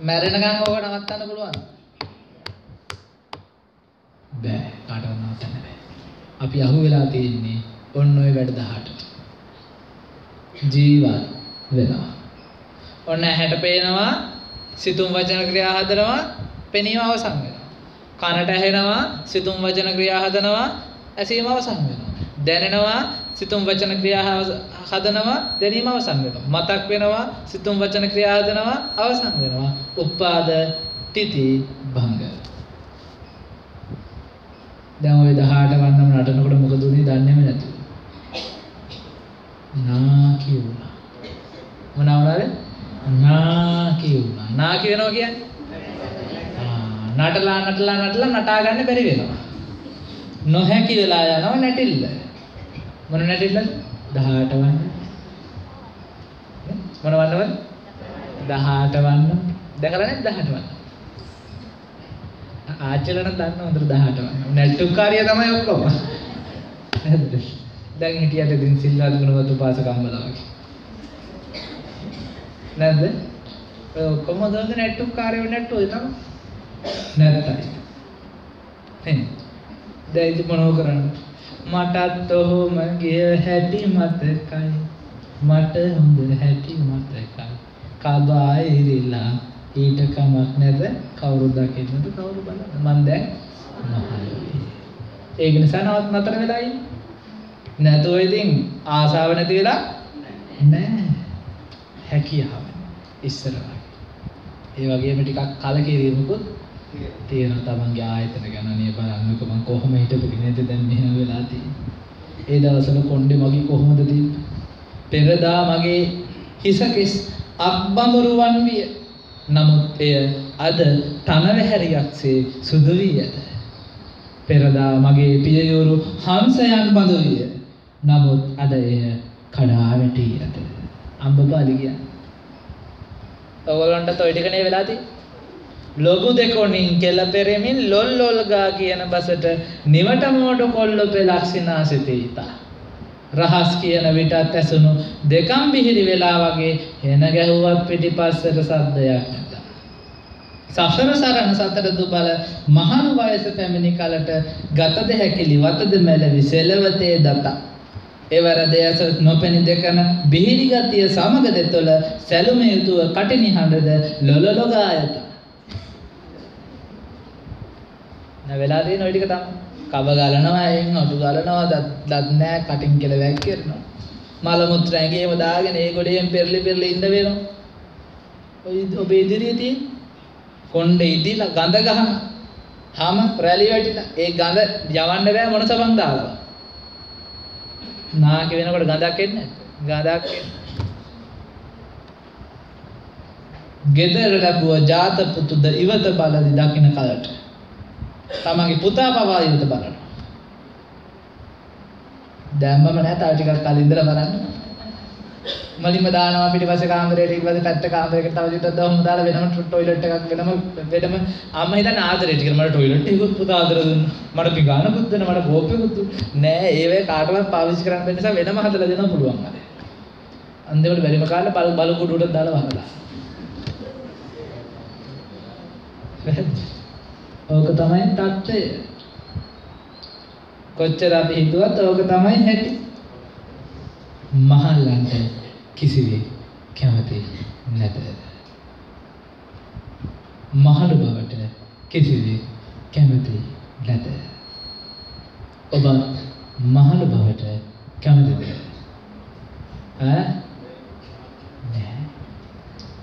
මැරෙනකන් ඕක නවත්තන්න පුළුවන්? බෑ කාටවත් නවත්තන්න බෑ. අපි අහුවෙලා තියෙන්නේ ඔන්න ඔය වැඩ 18ට. ජීවත් වෙනවා. ඔන්න ඇහැට පේනවා, සිතුම් වචන ක්‍රියා හදනවා, පෙනීම අවසන් වෙනවා. කනට ඇහෙනවා, සිතුම් වචන ක්‍රියා හදනවා, ඇසීම අවසන් වෙනවා. දැනෙනවා, සිතුම් වචන ක්‍රියා හදනවා, දැනීම අවසන් වෙනවා. මතක් වෙනවා, සිතුම් වචන ක්‍රියා හදනවා, අවසන් වෙනවා. උපාද තිති භංග. දැන් ওই 18 වන්නම නටනකොට මොකද උනේ දන්නේම නැතුව. නාකි වුණා. මොනවා වුණාද? නාකි වුණා. නාකි වෙනවා කියන්නේ? ආ නටලා නටලා නටලා නටා ගන්න බැරි වෙනවා. නොහැකි වෙලා යනවා නැටිල්ල. මොන නැටිල්ලද? 18 වන්න. මොන වන්නවද? 18 වන්න. දැකලා නැද්ද 18 වන්න? ආච්චිලට දන්න හොඳට 18 වන්න. නැට්ටුකාරිය තමයි ඔක්කොම. නේද? දැන් හිටියට ඉතින් සිල්වත් ගුණවත් උපාසක අම්මලා වගේ. නැද්ද? ඔය ඔක්කොම හොඳට නැට්ටුකාරයෝ නැට්ටුයි තමයි. නැත්තයි. නේ. දැන් ඉතින් මොනව කරන්නේ? මටත් ඔහොම ගිය හැටි මතකයි. මට හොඳ හැටි මතකයි. කබායිරිලා ඊට කමක් නැද කවුරු දකින්නද කවුරු බලන්න මන් දැන් මහලුයි. ඒක නිසා නවත් නතර වෙලා ඉන්නේ. නැතුව ඉතින් ආසාව නැති වෙලා නෑ හැකියාව ඉස්සර වගේ. ඒ වගේම ටිකක් කලකිරීමකුත් තියෙනවා තමන්ගේ ආයතන ගැන නේ බලන්නකො මං කොහොම හිටපු කෙනෙක්ද දැන් මෙහෙම වෙලා තියෙන්නේ. ඒ දවස්වල කොණ්ඩේ මගේ කොහොමද තිබ්බේ? පෙරදා මගේ හිසකෙස් අබ්බඹරුවන් විය. නමුත් එය අද තනවැහැරියක්සේ සුදු වී ඇත. පෙරදා මගේ පියයුරු හංසයන් බඳු විය. නමුත් අද එය කඩා වැටී ඇත. අම්බපාලි කියන්නේ. ඔයගොල්ලන්ට toy ටිකනේ වෙලා තියෙන්නේ. ලොගු දෙකොණින් කෙල පෙරෙමින් ලොල් ලොල් ගා කියන බසට නිවට මෝඩ කොල්ල පෙලක් සිනාසිතීතා. රහස් කියන විටත් ඇසුණු දෙකම් බිහිරි වෙලා වගේ හෙන ගැහුවත් පිටිපස්සට සද්දයක් නැත. සසර සරණ සතර දුබල මහණු වයස පැමිණි කලට ගතද හැකිලි වතද මැලවි සෙලවතේ දතා. එවර දෙයස නොපෙනි දෙකන බිහිරි ගතිය සමග දෙතොල සැලුම යුතුව කටිනි හඬද ලොලොලොගායත. නැ වෙලා තියෙන ওই ටික තමයි. කබ ගලනවා එයින් අඩු ගලනවා දත් දත් නෑ කටින් කියලා වැක් කරනවා. මල මුත්‍ර ඇඟේම දාගෙන ඒ ගොඩේම පෙරලි පෙරලි ඉඳ වෙනවා. ඔය ඔබ ඉදිරියේ තියෙන කොණ්ඩේ ඉදිලා ගඳ ගහන හැම රැලි වැටිලා ඒ ගඳ යවන්න බෑ මොන සබන් දාලා. නාකි වෙනකොට ගඳක් එන්නේ ගඳක් එන්නේ ගෙදර ලැබුව ජාත පුතුද ඉවත බලදි දකින්න කලට තමගේ පුතා පවා ඉවත බලනවා දැම්මම නෑ තව ටිකක් කලින් ඉඳලා බලන්න. මලින්ම දානවා පිටිපස්සේ කාමරේට ඊට පස්සේ පැත්ත කාමරයකට තව ටිකක් දවම දාලා වෙනම ටොයිලට් එකක් වෙනම වෙනම අම්මා හිතන්නේ ආදරේට කියලා මට ටොයිලට් එකකුත් පුතා ආදර දුන්නා. මට පිගානකුත් දෙන්න මට ගෝපෙකුත් දුන්නා. නෑ ඒවේ කාටවත් පාවිච්චි කරන්න බැරි නිසා වෙනම හදලා දෙන්න පුළුවන් අර අන්තිමට බැරිම කාලේ බල බල කුඩුවට දාලා වහලා. ඕක තමයි தත්ත්වය කොච්චර අපි හිතුවත් ඕක තමයි හැටි. මහල්ලන්ට කිසිවෙක් කැමති නැත. මහලු බවට කිසිවෙක් කැමති නැත. ඔබ මහලු බවට කැමතිද? ඈ? නෑ.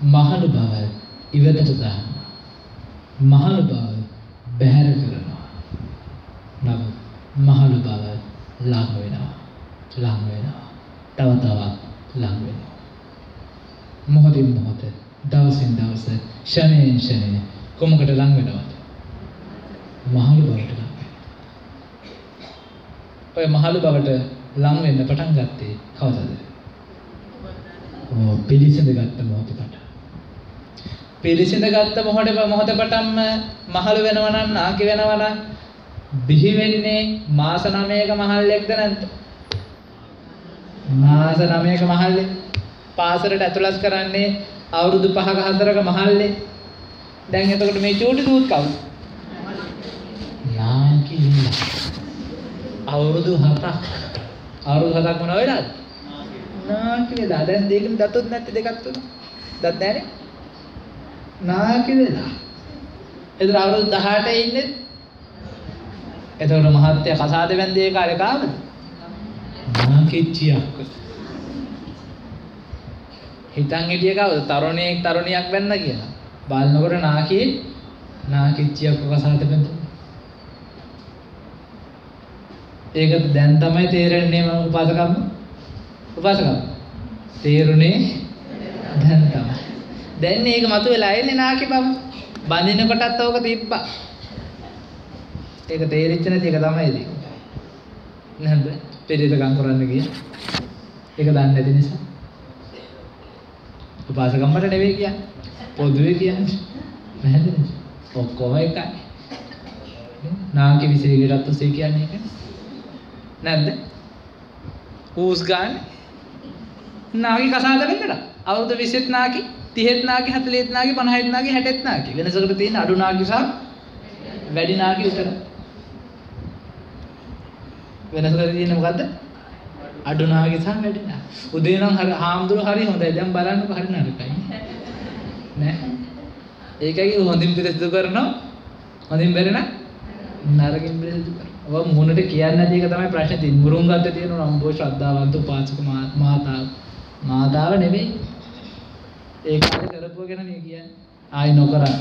මහලු බව ඉවතට දාන්න. මහලු බව බැහැර කරනවා. නමුත් මහලු බව ලං වෙනවා. ලං වෙනවා. තව තවත් ලං වෙනවා. මොහොතින් මොහොත දවසින් දවස ෂණයෙන් ෂණය කොමකට ලං වෙනවද? මහලු බවට වෙනවා. ඔය මහලු බවට ලං වෙන්න පටන් ගත්තේ කවදද? ඕ පිළිසඳ ගත්ත මොහොත පටන් පිළිසිඳ ගත්ත මොහොත මොහොත පටන්ම මහලු වෙනවා නම් නාකි වෙනවා නම් බිහි වෙන්නේ මාස 9ක මහල්ලෙක්ද නැද්ද? මාස 9ක මහල්ලේ පාසලට ඇතුළත් කරන්නේ අවුරුදු 5ක 4ක මහල්ලේ. දැන් එතකොට මේ චූටි දූත් කවුද? නාකි අවුරුදු 7ක් අවුරුදු 7ක් මොන වෙලාද? නාකි වෙලා දැන් දෙකම දතුත් නැති දෙකක් තුන. දත් නැනේ? නාකි වෙලා. එතන අවුරුදු 18 ඉන්නේ. එතකොට මහත්ය කසාද වැන්දේ කාලේ කාමද? නාකිච්චියක්. හිතන් හිටිය කවුද? තරුණයෙක් තරුණියක් වෙන්න කියලා. බලනකොට නාකි නාකිච්චියක් කසාද වැන්ද. ඒක දැන් තමයි තේරෙන්නේ මම උපාසකම් උපාසකම් තේරුනේ දැන් තමයි දැන් මේක මතුවලා එන්නේ නාකි බව බඳින කොටත් ඕක තිබ්බා. ඒක තේරිච්ච නැති එක තමයි ඉතින්. නේද? පෙරේතකම් කරන්න ගිය. ඒක දන්නේ නැති නිසා. උපාසකම්මට නෙවෙයි කියන්නේ. පොදුවේ කියන්නේ. නැහැද ඔක්කොම එකයි. නාකි විශේෂයටත් ඔසේ කියන්නේ ඒක. නැද්ද ඌස් ගන්න නාකි කසාද වෙන්නද? අවුරුදු 20ත් නාකි. 30ත් නාකි 40ත් නාකි 50ත් නාකි 60ත් නාකි වෙනසකට තියෙන අඩු නාකි සහ වැඩි නාකි උතර වෙනසකට තියෙන්නේ මොකද්ද? අඩු නාකි සහ වැඩි නාකි උදේ නම් හරි හාමුදුරු හරි හොඳයි. දැන් බලන්නකො හරි නරකයි. නෑ. ඒකයි හොඳින් පිළිසිදු කරනවා. හොඳින් බැරි නම් නරකින් පිළිසිදු කරනවා. ඔබ මොනට කියන්නේ නැති එක තමයි ප්‍රශ්නේ. තියෙන්නේ මුරුන් ගත්තේ තියෙන නම්බෝ ශ්‍රද්ධාවන්ත උපාසක මාතාව. මාතාව නෙමෙයි. ඒ කාලේ කරපුව ගැන නේ කියන්නේ. ආයි නොකරන්න.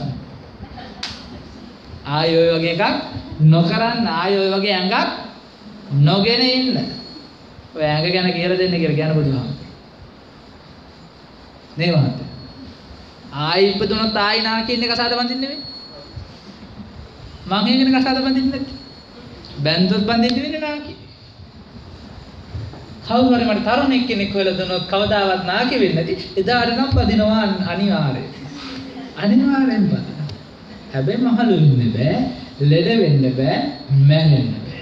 ආයි ඔය වගේ එකක් නොකරන්න. ආයි ඔය වගේ ඇඟක් නොගෙන ඉන්න. ඔය ඇඟ ගැන කියලා දෙන්න කියලා කියන බුදුහාම නේ මහත්තයා? ආයි ඉපදුනොත් ආයි නාකින්න කසාද බඳින්න නෙමෙයි. මං ඒකන කසාද බඳින්න. නැති බැන්දොත් බඳින්න වෙන්නේ නාකි. කවුරු හරි මට තරුණෙක් කෙනෙක් හොයලා දුන්නොත් කවදාවත් නාකි වෙන්නේ නැති. එදාට නම් බදිනවා අනිවාර්යයෙන් අනිවාර්යෙන් බදිනවා. හැබැයි මහලු වෙන්න බෑ ලෙඩ වෙන්න බෑ මැරෙන්න බෑ.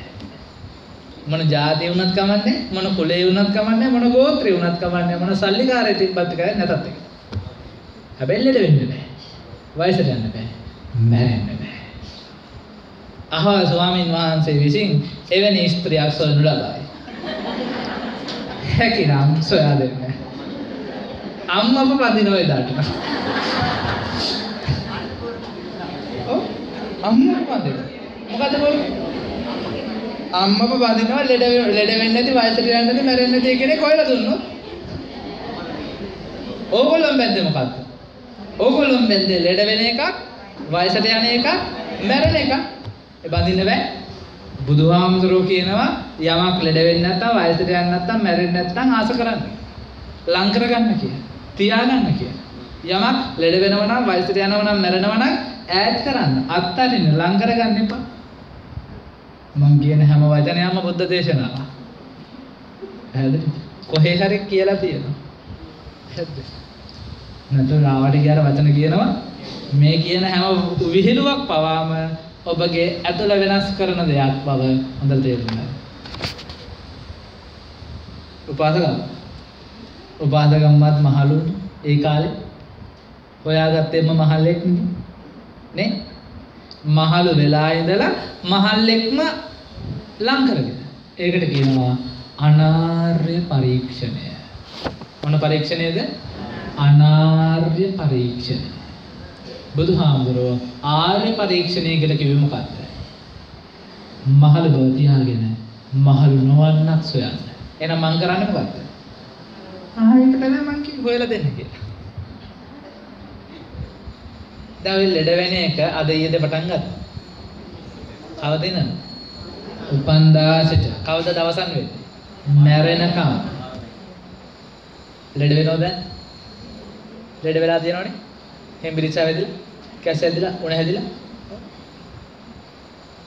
මොන ජාතිය වුණත් කමන්නේ මොන කුලේ වුණත් කමන්නේ මොන ගෝත්‍රේ වුණත් කමන්නේ මොන සල්ලිකාරයෙ තිබ්බත් කරන්නේ නැතත් එක. හැබැයි ලෙඩ වෙන්න බෑ. වයසට යන්න බෑ. මැරෙන්න බෑ. අහවල් ස්වාමීන් වහන්සේ විසින් එවැනි ස්ත්‍රියක් සොයනු ලබයි. හැකිනම් සොයා දෙන්න. අම්මම පදිනව එදාට. ඔව් අම්මම පදින. මොකද බොල්? අම්මව බඳිනවා ලෙඩ වෙ- ලෙඩ වෙන්නේ නැති වයසට යන්නේ නැති මැරෙන්නේ නැති කෙනෙක් හොයලා දුන්නොත් ඕගොල්ලොන් බැද්දේ මොකද්ද? ඕගොල්ලොන් බැද්දේ ලෙඩ වෙන එකක්, වයසට යන එකක්, මැරෙන එකක්. ඒ බඳින්න බෑ. බුදුහාමුදුරුවෝ කියනවා යමක් ලෙඩ වෙන්නේ නැත්නම් වයසට යන්නේ නැත්නම් මැරෙන්නේ නැත්නම් ආස කරන්න. ලං කරගන්න කියලා. තියාගන්න කියලා. යමක් ලෙඩ වෙනවා නම් වයසට යනවා නම් මැරෙනවා නම් ඈඩ් කරන්න. අත්තරින්න ලං කරගන්න එපා. මං කියන හැම වචනයක්ම බුද්ධ දේශනාව. පැහැදිලිද? කොහේ හරි කියලා තියෙනවා. හරිද? නැත්නම් රාවට ගියාර වචන කියනවා මේ කියන හැම විහිළුවක් පවාම ඔබගේ ඇතුළ වෙනස් කරන දෙයක් බව හොඳට තේරුම් ගන්න. උපාසකම්. උපාසකම්මත් මහලු ඒ කාලේ. හොයාගත්තෙම මහල්ලෙක් නේ? මහලු වෙලා ඉඳලා මහල්ලෙක්ම ලං කරගෙන. ඒකට කියනවා අනාර්ය පරීක්ෂණය. මොන පරීක්ෂණයද? අනාර්ය පරීක්ෂණය. බුදුහාමුදුරුවෝ ආර්ය පරීක්ෂණය කියලා කිව්වේ මොකක්ද මහලු බව තියාගෙන මහලු නොවන්නක් සොයන්න එහෙනම් මං කරන්නේ මොකක්ද ආ ඒක තමයි මං කිව්වේ හොයලා දෙන්න කියලා දැන් ඔය ලෙඩ වෙන එක අද ඊයේද පටන් ගත්තා. කවද ඉන්නද? උපන්දා සිට කවද දවසන් වෙන්නේ? මැරෙනකම්. ලෙඩ වෙනවද? ලෙඩ වෙලා තියෙනවනේ. හෙම්බිරිච්ච වැදිලා, කැස් ඇදිලා, උණ හැදිලා.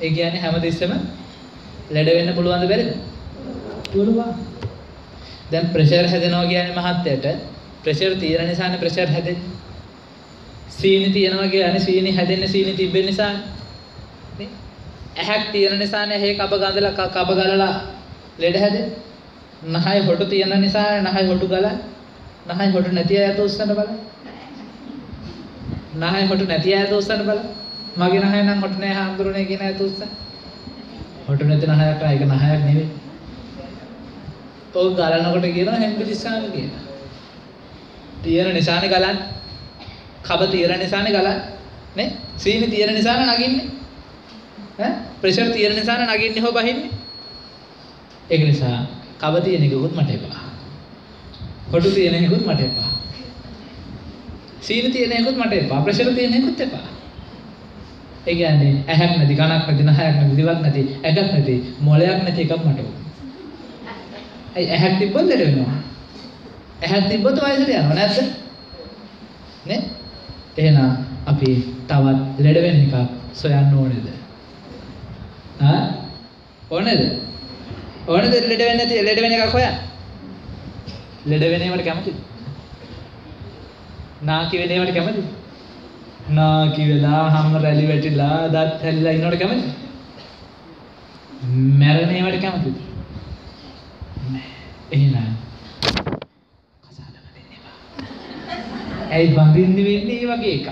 ඒ කියන්නේ හැමතිස්සෙම ලෙඩ වෙන්න පුළුවන්ද බැරිද? පුළුවන්. දැන් ප්‍රෙෂර් හැදෙනවා කියන්නේ මහත්යට ප්‍රෙෂර් තියෙන නිසානේ ප්‍රෙෂර් හැදෙන්නේ. සීනි තියෙනවා කියන්නේ සීනි හැදෙන්නේ සීනි තිබෙන නිසා නේ ඇහක් තියෙන නිසානේ ඇහි කබ ගඳලා කබ ගලලා ලෙඩ හැදෙන්නේ නහය හොටු තියෙන නිසා නහය හොටු ගලයි නහය හොටු නැති අයත උස්සන්න බලන්න නහය හොටු නැති අයත උස්සන්න බලන්න මගේ නහය නම් හොටු නෑ හාමුදුරනේ කියන අයත උස්සන්න හොටු නැති නහයක් නෑ ඒක නහයක් නෙවෙයි. ඔය ගලනකොට කියනවා හෙම්බිරිස්සාම කියලා. තියෙන නිසානේ ගලන්නේ. කබ තියෙන නිසානේ ගලන්නේ. නේ? සීනි තියෙන නිසානේ නගින්නේ. ඈ? ප්‍රෙෂර් තියෙන නිසානේ නගින්නේ හො බහින්නේ? ඒක නිසා කබ තියෙන එකකුත් මට එපා. කොටු තියෙන එකකුත් මට එපා. සීනි තියෙන එකකුත් මට එපා ප්‍රෙෂර් තියෙන එකකුත් එපා ඒ කියන්නේ ඇහක් නැති කනක් නැති නහයක් නැති දිවක් නැති ඇඟක් නැති මොළයක් නැති එකක් මට ඕන ඇයි ඇහක් තිබ්බොත් ලෙඩ වෙනවා ඇහක් තිබ්බොත් වයසට යනවා නැද්ද නේ එහෙනම් අපි තවත් ලෙඩ වෙන එකක් සොයන්න ඕනේද? ආ? ඕනේද? ඕනේද ලෙඩ වෙන්නේ නැති ලෙඩ වෙන එකක් හොයන්න? ලෙඩ වෙන ඒවට කැමතිද? නාකි වෙන ඒවට කැමතිද? නාකි වෙලා හැම රැලි වැටිලා දත් හැලිලා ඉන්නවට කැමතිද? මැරෙන ඒවට කැමතිද? නෑ. එහෙනම් කසාද දෙන්න එපා. ඇයි බඳින්න වෙන්නේ මේ වගේ එකක්?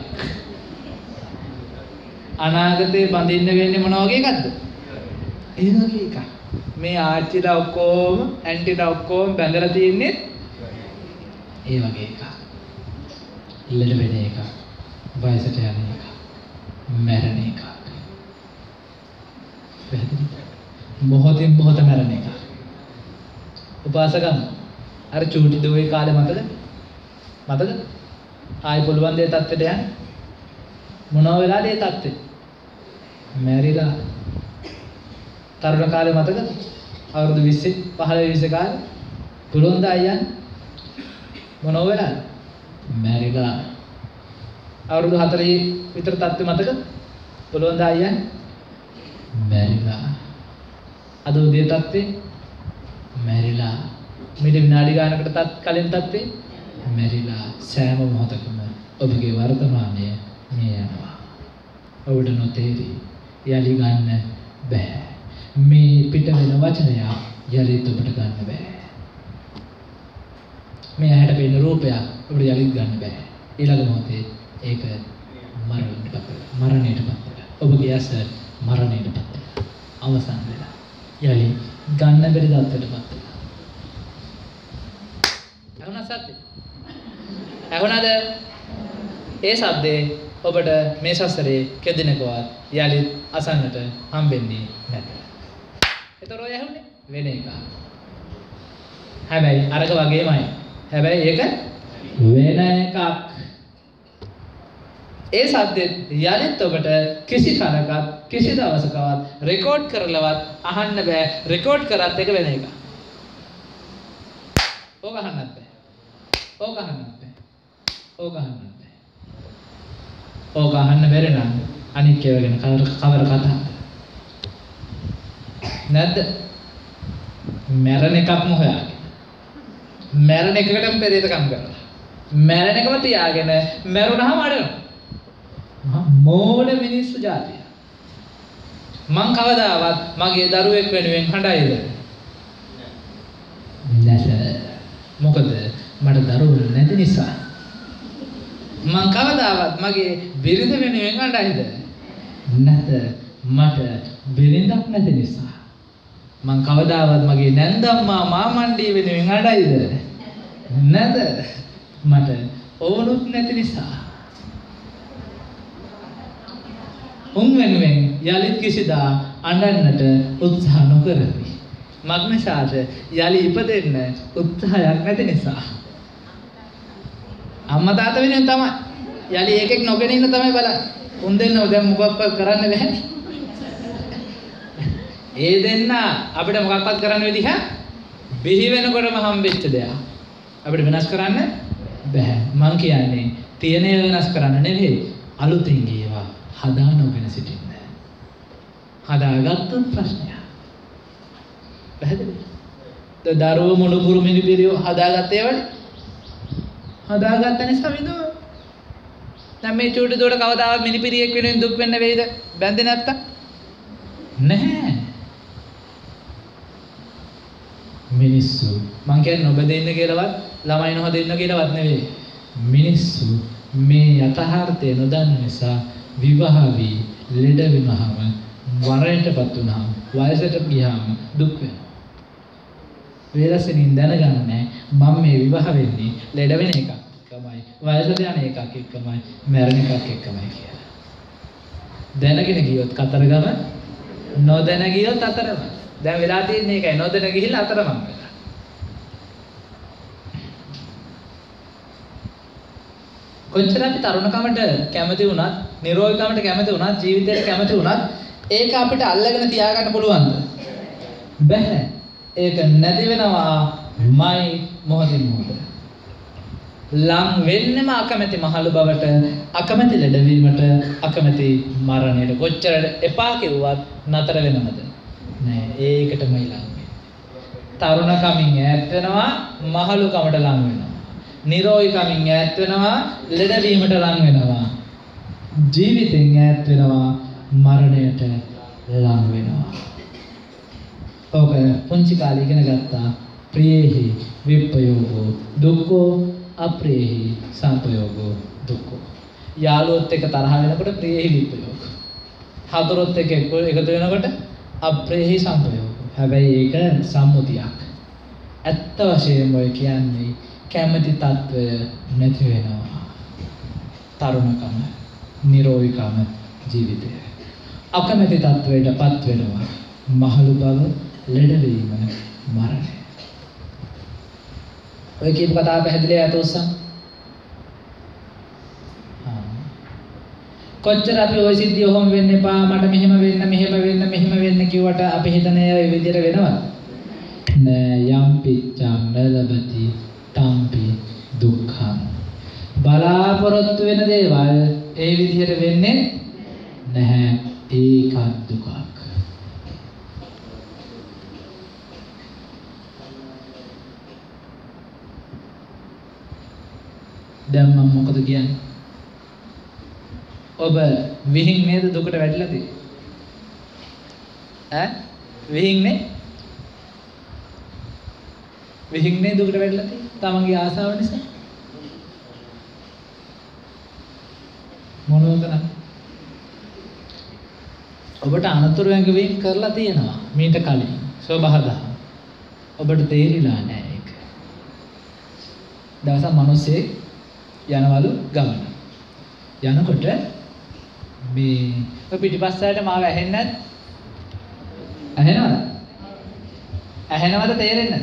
අනාගතේ බඳින්න වෙන්නේ මොන වගේ එකක්ද? ඒ වගේ එකක්. මේ ආච්චිලා ඔක්කොම ඇන්ටිලා ඔක්කොම බැඳලා තියෙන්නේ ඒ වගේ එකක්. ලෙඩ වෙන එක. වයසට යන එක. මැරෙන එක. පැහැදිලිද? මොහොතින් මොහොත මැරෙන එක. උපාසකම් අර චූටි දුවේ කාලේ මතකද? මතකද? ආයි පුළුවන් දේ තත්ත්වයට යන්න. මොනවා වෙලාද ඒ තත්ත්වෙ? මැරිලා. තරුණ කාලේ මතකද? අවුරුදු 20 15 20 කාලේ පුළුවන් ද අයියන්? මොනවා වෙලාද? මැරිලා. අවුරුදු 40 විතර තත්ත්වෙ මතකද? පුළුවන් ද අයියන්? මැරිලා. අද උදේ තත්ත්වෙ මැරිලා. මිට විනාඩි ගානකට තත් කලින් තත්ත්වෙ මැරිලා සෑම මොහොතකම ඔබගේ වර්තමානය මේ යනවා. ඔබට නොතේරි යලි ගන්න බෑ. මේ පිට වෙන වචනය යලිත් ඔබට ගන්න බෑ. මේ ඇහැට පෙනෙන රූපයක් ඔබට යලිත් ගන්න බෑ. ඊළඟ මොහොතේ ඒක මරණයටපත් වෙනවා. මරණයටපත් වෙනවා. ඔබගේ ඇස මරණයටපත් වෙනවා. අවසන් වෙලා. යලි ගන්න බැරි තත්ත්වයටපත් වෙනවා. ඇහුණා සද්දේ? ඇහුණාද? ඒ සද්දේ ඔබට මේ සසරේ කෙදිනකවත් යලිත් අසන්නට හම්බෙන්නේ නැත. එතකොට ඔය ඇහුනේ වෙන එකක්. හැබැයි අරක වගේමයි. හැබැයි ඒක වෙන එකක්. ඒ සද්දෙත් යලිත් ඔබට කිසි කලකත් කිසි දවසකවත් රෙකෝඩ් කරලවත් අහන්න බෑ රෙකෝඩ් කරත් එක වෙන එක. ඕක අහන්නත් බෑ. ඕක අහන්නත් බෑ. ඕක අහන්නත් බෑ. ඕක අහන්න බැරි නම් අනික් ඒවා ගැන කවර කවර කතා. නැද්ද? මැරණ එකක්ම හොයාගෙන. මැරණ එකකටම පෙරේතකම් කරලා. මැරණ එකම තියාගෙන මැරුණාම අඩනවා. මෝඩ මිනිස්සු ජාතිය. මං කවදාවත් මගේ දරුවෙක් වෙනුවෙන් හඬයිද? නැත. මොකද මට දරුවෝ නැති නිසා. මං කවදාවත් මගේ බිරිඳ වෙනුවෙන් හඬයිද? නැත. මට බිරිඳක් නැති නිසා. මං කවදාවත් මගේ නැන්දම්මා මාමණ්ඩිය වෙනුවෙන් හඬයිද? නැත. මට ඕනුත් නැති නිසා. උන් වෙනුවෙන් යලිත් කිසිදා අඬන්නට උත්සාහ නොකරමි. මග්නශාත යලි ඉපදෙන්න උත්සාහයක් නැති නිසා. අම්මා තාත්තා වෙනුවෙන් තමයි. යලි එකෙක් නොගෙන ඉන්න තමයි බලන්නේ. උන් දෙන්නව දැන් මොකක්වත් කරන්න බැහැ. ඒ දෙන්න අපිට මොකක්වත් කරන්න විදිහ බිහි වෙනකොටම හම්බෙච්ච දෙයක්. අපිට වෙනස් කරන්න බැහැ. මං කියන්නේ තියෙන වෙනස් කරන්න නෙවෙයි අලුතින් ඒවා හදා නොගෙන සිටින්න. හදාගත්තොත් ප්‍රශ්නයක්. පැහැදිලිද? දරුව මොනුපුරු මිනිපිරියෝ හදාගත්තේ වල හදාගත්ත නිසා විඳව. දැන් මේ චූටි දුවට කවදාවත් මිනිපිරියෙක් වෙනුවෙන් දුක් වෙන්න වෙයිද? බැඳේ නැත්තම්? නැහැ. මිනිස්සු මං කියන්නේ නොබැදෙන්න කියලාවත් ළමයි නොහදෙන්න කියලාවත් නෙවෙයි. මිනිස්සු මේ යථාර්ථය නොදන්න නිසා විවාහ වී ලෙඩ වෙනවම වරයටපත් වුනහම වයසට ගියාම දුක් වෙනවා. වේලසෙනින් දැනගන්නේ මම මේ විවාහ වෙන්නේ ලෙඩ වෙන එකක් එකමයි වයසට යන එකක් එකමයි මැරෙන එකක් එකමයි කියලා. දැනගෙන ගියොත් කතරගම නොදැන ගියොත් අතරම. දැන් වෙලා තියෙන්නේ ඒකයි නොදැන ගිහිල්ලා අතරමං වෙලා. කොච්චර අපි තරුණකමට කැමති වුණත්, නිරෝගීකමට කැමති වුණත්, ජීවිතයට කැමති වුණත් ඒක අපිට අල්ලගෙන තියාගන්න පුළුවන්ද? බැහැ. ඒක නැති වෙනවාමයි මොහොතින් මොහොත. ලං වෙන්නම අකමැති මහලු බවට, අකමැති ලෙඩවීමට, අකමැති මරණයට කොච්චර එපා කිව්වත් නතර වෙනවද? නෑ ඒකටමයි ලං වෙන්නේ. තරුණ කමින් ඈත් වෙනවා, මහලු කමට ලං වෙනවා. නිරෝගී කමින් ඈත් වෙනවා, ලෙඩවීමට ලං වෙනවා. ජීවිතෙන් ඈත් වෙනවා, මරණයට ලං වෙනවා. ඕක පුංචි කාලේ ඉගෙන ගත්තා. ප්‍රියේහි විප්පයෝගෝ දුක්ඛෝ අප්‍රියේහි සම්පයෝගෝ දුක්ඛෝ. යාළුවොත් එක්ක තරහ වෙනකොට ප්‍රියේහි විප්පයෝග. හතුරොත් එක්ක එකතු වෙනකොට අප්‍රියේහි සම්පයෝග. හැබැයි ඒක සම්මුතියක්. ඇත්ත වශයෙන්ම ඔය කියන්නේ කැමැති తত্ত্বය නැති වෙනවා. තරුණකම, නිරෝගීකම ජීවිතය. අකමැති తত্ত্বයටපත් වෙනවා. මහලු බව, ලෙඩවීම, මරණය. ඔය කියපු කතාව පැහැදිලි ඇතෝසම්. කොච්චර අපි ওই සිද්ධිය ඔහොම වෙන්න එපා මට මෙහෙම වෙන්න මෙහෙම වෙන්න මෙහෙම වෙන්න කිව්වට අපි හිතන ඒ විදිහට වෙනවද නෑ යම් පිච්ඡම් නලබති තම්පි දුක්ඛං. බලාපොරොත්තු වෙන දේවල් ඒ විදිහට වෙන්නේ නැහැ. ඒකත් දුකක්. දැන් මම මොකද කියන්නේ? ඔබ විහිං නේද දුකට වැටිලා තියෙන්නේ? ඈ? විහිං නේ? විහිං නේ දුකට වැටිලා තියෙන්නේ තමන්ගේ ආසාව නිසා මොනවද කරන්නේ ඔබට අනතුරු ඇඟවීම් කරලා තියෙනවා මීට කලින් ස්වභාවදා. ඔබට තේරිලා නැහැ ඒක. දවසක් මිනිස්සේ යනවලු ගමන. යනකොට මේ ඔය පිටිපස්සට මාව ඇහෙන්නේ නැත්? ඇහෙනවද? ඇහෙනවද තේරෙන්නේ?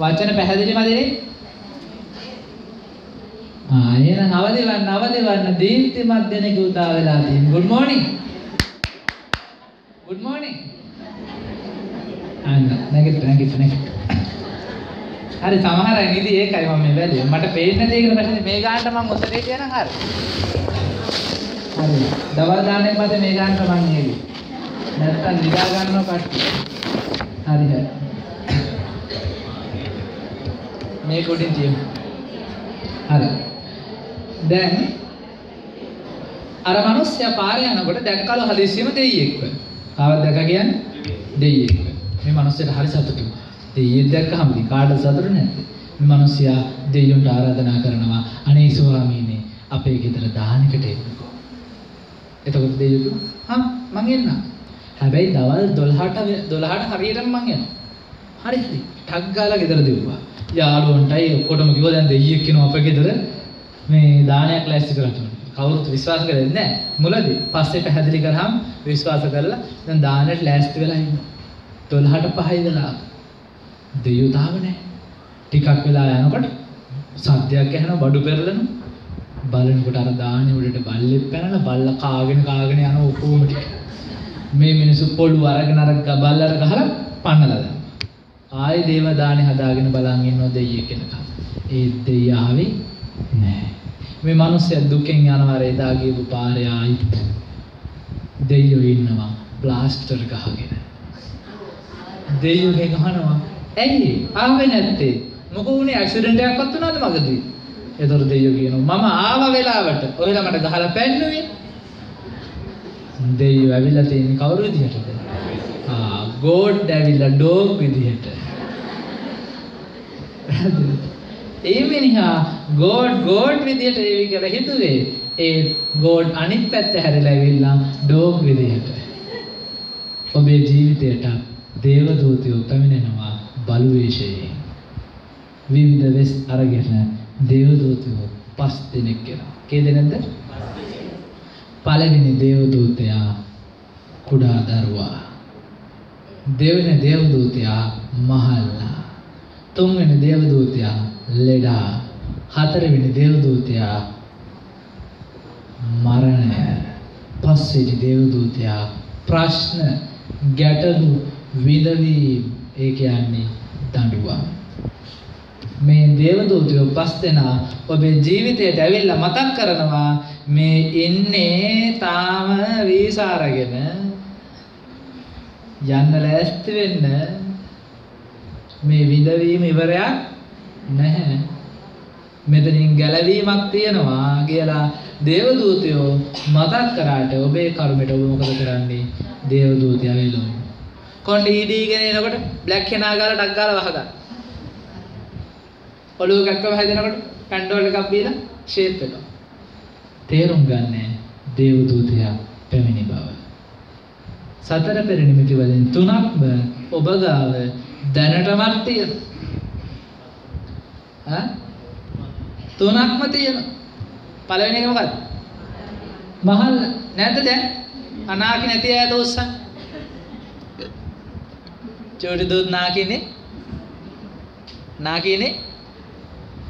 වචන පැහැදිලි මදිනේ? ආ එහෙනම් අවදි වන්න අවදි වන්න දීප්තිමත් දෙනෙකු උදා වෙලා තියෙනවා. good morning. good morning. අන්න නැගිට නැගිට නැගිට. හරි සමහර අය නිදි ඒකයි මම මේ බැලුවේ. මට පේන්නේ නැති කියලා ප්‍රශ්නේ මේ ගානට මම උත්තර හිටියා නම් හරි. හරි. දවල් දාන්නේ මත මේ ගානට මම නෙවි. නැත්තම් නිදා ගන්නව කට්ටිය. හරි හරි. මේ කොටින් තියමු. හරි. දැන් අර මිනිස්සයා පාරේ යනකොට දැක්කලු හදිස්සියම දෙයියෙක්ව. ආවත් දැක කියන්නේ දෙයියෙක්ව. මේ මිනිස්සයාට හරි සතුටුයි. දෙයියෙක් දැක්කහම ඉතින් කාටද සතුටු නැද්ද? මේ මිනිස්සයා දෙයියන්ට ආරාධනා කරනවා අනේ ස්වාමීනි අපේ ගෙදර දානකට එන්නකෝ. එතකොට දෙයියෝ කිව්වා හා මං එන්නම්. හැබැයි දවල් 12ට 12ට හරියටම මං එනවා. හරි හරි. ටක් ගාලා ගෙදර දෙව්වා. යාළුවන්ටයි ඔක්කොටම කිව්වා දැන් දෙයියෙක් කෙනා අපේ ගෙදර. මේ දානයක් ලෑස්ති කරන්න කවුරුත් විශ්වාස කරන්නේ නැහැ. මුලදී පස්සේ පැහැදිලි කරාම විශ්වාස කරලා දැන් දානට ලෑස්ති වෙලා ඉන්නවා. 12ට 5යි වෙලා. දෙයියෝ තාම නැහැ. ටිකක් වෙලා යනකොට සද්දයක් ඇහෙනවා බඩු පෙරලන බලනකොට අර දානේ උඩට බල්ලෙක් පැනලා බල්ල කාගෙන කාගෙන යන ඔක්කොම ටික. මේ මිනිස්සු පොළු අරගෙන අර බල්ලර ගහලා පන්නලා දානවා ආයේ දේව දානේ හදාගෙන බලන් ඉන්නවා දෙයියෙක් කෙනකම් ඒ දෙයිය ආවේ නැහැ. මේ මිනිස්සයා දුකෙන් යනවා එදා ගියපු පාරේ ආයිත් දෙයියෝ ඉන්නවා ප්ලාස්ටර් ගහගෙන. දෙයියෝ ගහනවා. ඇයි? ආවේ නැත්තේ. මොකෝ උනේ ඇක්සිඩන්ට් එකක්වත් වුණාද මගදී? එතකොට දෙයියෝ කියනවා මම ආව වෙලාවට ඔයලා මට ගහලා පැන්නුවේ? දෙයියෝ ඇවිල්ලා තියෙන්නේ කවුරු විදිහටද ආ ගෝඩ් ඇවිල්ලා ඩෝග් විදිහට. ඒ මිනිහා ගෝඩ් ගෝඩ් විදිහට ඒවි කියලා හිතුවේ. ඒ ගෝඩ් අනිත් පැත්ත හැරිලා ඇවිල්ලා ඩෝග් විදිහට. ඔබේ ජීවිතයට දේවදූතයෝ පැමිණෙනවා බලු වේශයෙන් විවිධ වෙස් අරගෙන දේවදූතයෝ පස් දෙනෙක් එනවා කී දෙනෙක්ද? පළවෙනි දේවදූතයා කුඩා දරුවා. දෙවෙනි දේවදූතයා මහල්ලා. තුන්වෙනි දේවදූතයා ලෙඩා. හතරවෙනි දේවදූතයා මරණය. පස්වෙනි දේවදූතයා ප්‍රශ්න ගැටලු විඳවීම්. ඒ කියන්නේ දඬුවම්. මේ දේවදූතයෝ පස් දෙනා ඔබේ ජීවිතයට ඇවිල්ලා මතක් කරනවා මේ ඉන්නේ තාම වීසා අරගෙන යන්න ලෑස්ති වෙන්න මේ විඳවීම ඉවරයක් නැහැ. මෙතනින් ගැලවීමක් තියෙනවා කියලා දේවදූතයෝ මතක් කරාට ඔබේ කර්මයට ඔබ මොකද කරන්නේ? දේවදූතයා වෙලොයි. කොණ්ඩේ ඊදීගෙන එනකොට බ්ලැක් කෙනා ගාලා ඩක් ගාලා වහගන්න. ඔළුව කැක්කම හැදෙනකොට පැන්ඩෝල් එකක් බීලා ෂේප් වෙනවා. තේරුම් ගන්න දේවදූතයා පැමිණි බව. සතර පෙර නිමිති වලින් තුනක්ම ඔබ ගාව දැනටමත් තියෙනවා. ඈ තුනක්ම තියෙනවා. පළවෙනි එක මොකක්ද? මහල් නැද්ද දැන්? අනාකි නැති අය දෝස්සන්. චෝටි දූත් නාකිනේ. නාකිනේ.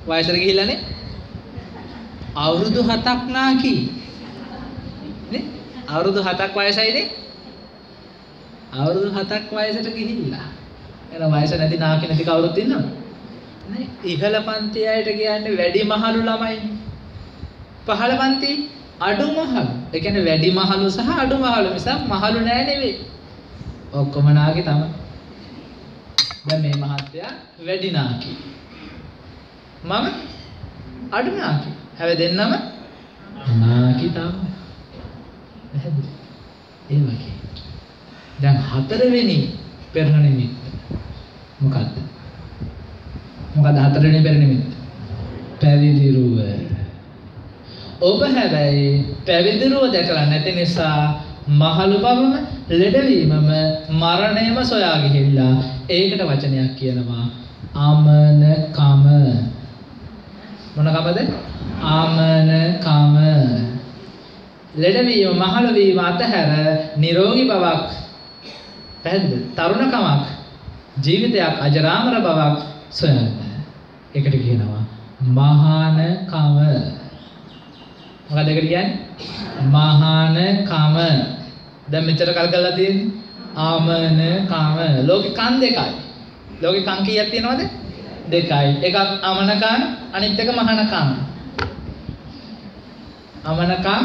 වයසට ගිහිල්ලානේ. අවුරුදු 7ක් නාකි. නේ? අවුරුදු 7ක් වයසයිනේ. අවුරුදු 7ක් වයසට ගිහිල්ලා. එන වයස නැති නාකි නැති කවුරුත් ඉන්නවද? නේ? ඉහළ පන්ති අයට කියන්නේ වැඩි මහලු ළමයි. පහළ පන්ති අඩු මහලු. ඒ කියන්නේ වැඩි මහලු සහ අඩු මහලු මිසක් මහලු නෑ නෙවෙයි. ඔක්කොම නාකි තමයි. දැන් මේ මහත්තයා වැඩි නාකි. මම අඩු නාකි. හැබැයි දෙන්නම නාකි තමයි. පැහැදිලි? ඒ වගේ. දැන් හතරවෙනි පෙරණ නිමිත්ත මොකද්ද? මොකද්ද හතරවෙනි පෙරණ නිමිත්ත? පැවිදි රුව. ඔබ හැබැයි පැවිදි රුව දැකලා නැති නිසා මහලු බවම ලෙඩවීමම මරණයම සොයා ගිහිල්ලා ඒකට වචනයක් කියනවා අමනකම මොන කමද? ආමනකම ලෙඩවීම මහලු වීම අතහැර නිරෝගී බවක් පැහැදිලිද? තරුණකමක් ජීවිතයක් අජරාමර බවක් සොයන්න. ඒකට කියනවා මහානකම. මොකක්ද ඒකට කියන්නේ? මහානකම. දැන් මෙච්චර කල් කරලා තියෙන්නේ ආමනකම. ලෝකේ කන් දෙකයි. ලෝකේ කන් කීයක් තියෙනවද? දෙකයි. එකක් අමනකම් අනිත් එක මහානකම්. අමනකම්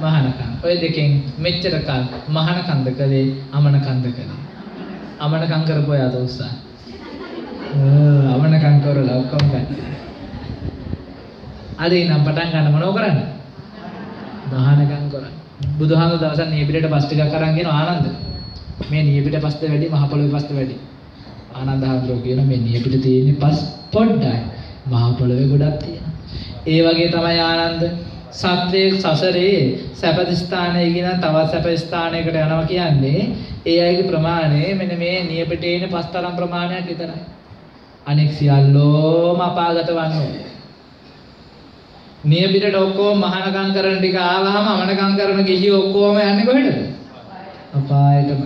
මහානකම්. ඔය දෙකෙන් මෙච්චර කල් මහානකම්ද කළේ අමනකම්ද කළේ. අමනකම් කරපු අය අත උස්සා. අමනකම් කරලා ඔක්කොම ගන්න. අද ඉනම් පටන් ගන්න මොනව කරන්නේ? මහානකම් කරන්නේ. බුදුහාම දවසක් නියපිටට බස් ටිකක් අරන් ගෙන ආනන්ද. මේ නියපිට පස්ත වැඩි මහ පොළොවේ පස්ත වැඩි. ආනන්ද හාමුදුරුවෝ කියන මේ නියපිට තියෙන්නේ පස් පොඩ්ඩයි. මහ පොළොවේ ගොඩක් තියෙනවා. ඒ වගේ තමයි ආනන්ද සත්වයේ සසරේ සැප ස්ථානයේ ඉගෙන තවත් සැප ස්ථානයකට යනවා කියන්නේ ඒ අයගේ ප්‍රමාණය මෙන්න මේ නියපිටේ ඉන්න පස්තරම් ප්‍රමාණයක් විතරයි. අනෙක් සියල්ලෝම අපාගත වන්නේ. නියපිටට ඔක්කොම මහානකම් කරන ටික ආවහම අමනකම් කරන ගිහි ඔක්කොම යන්නේ කොහෙටද? අපායටම.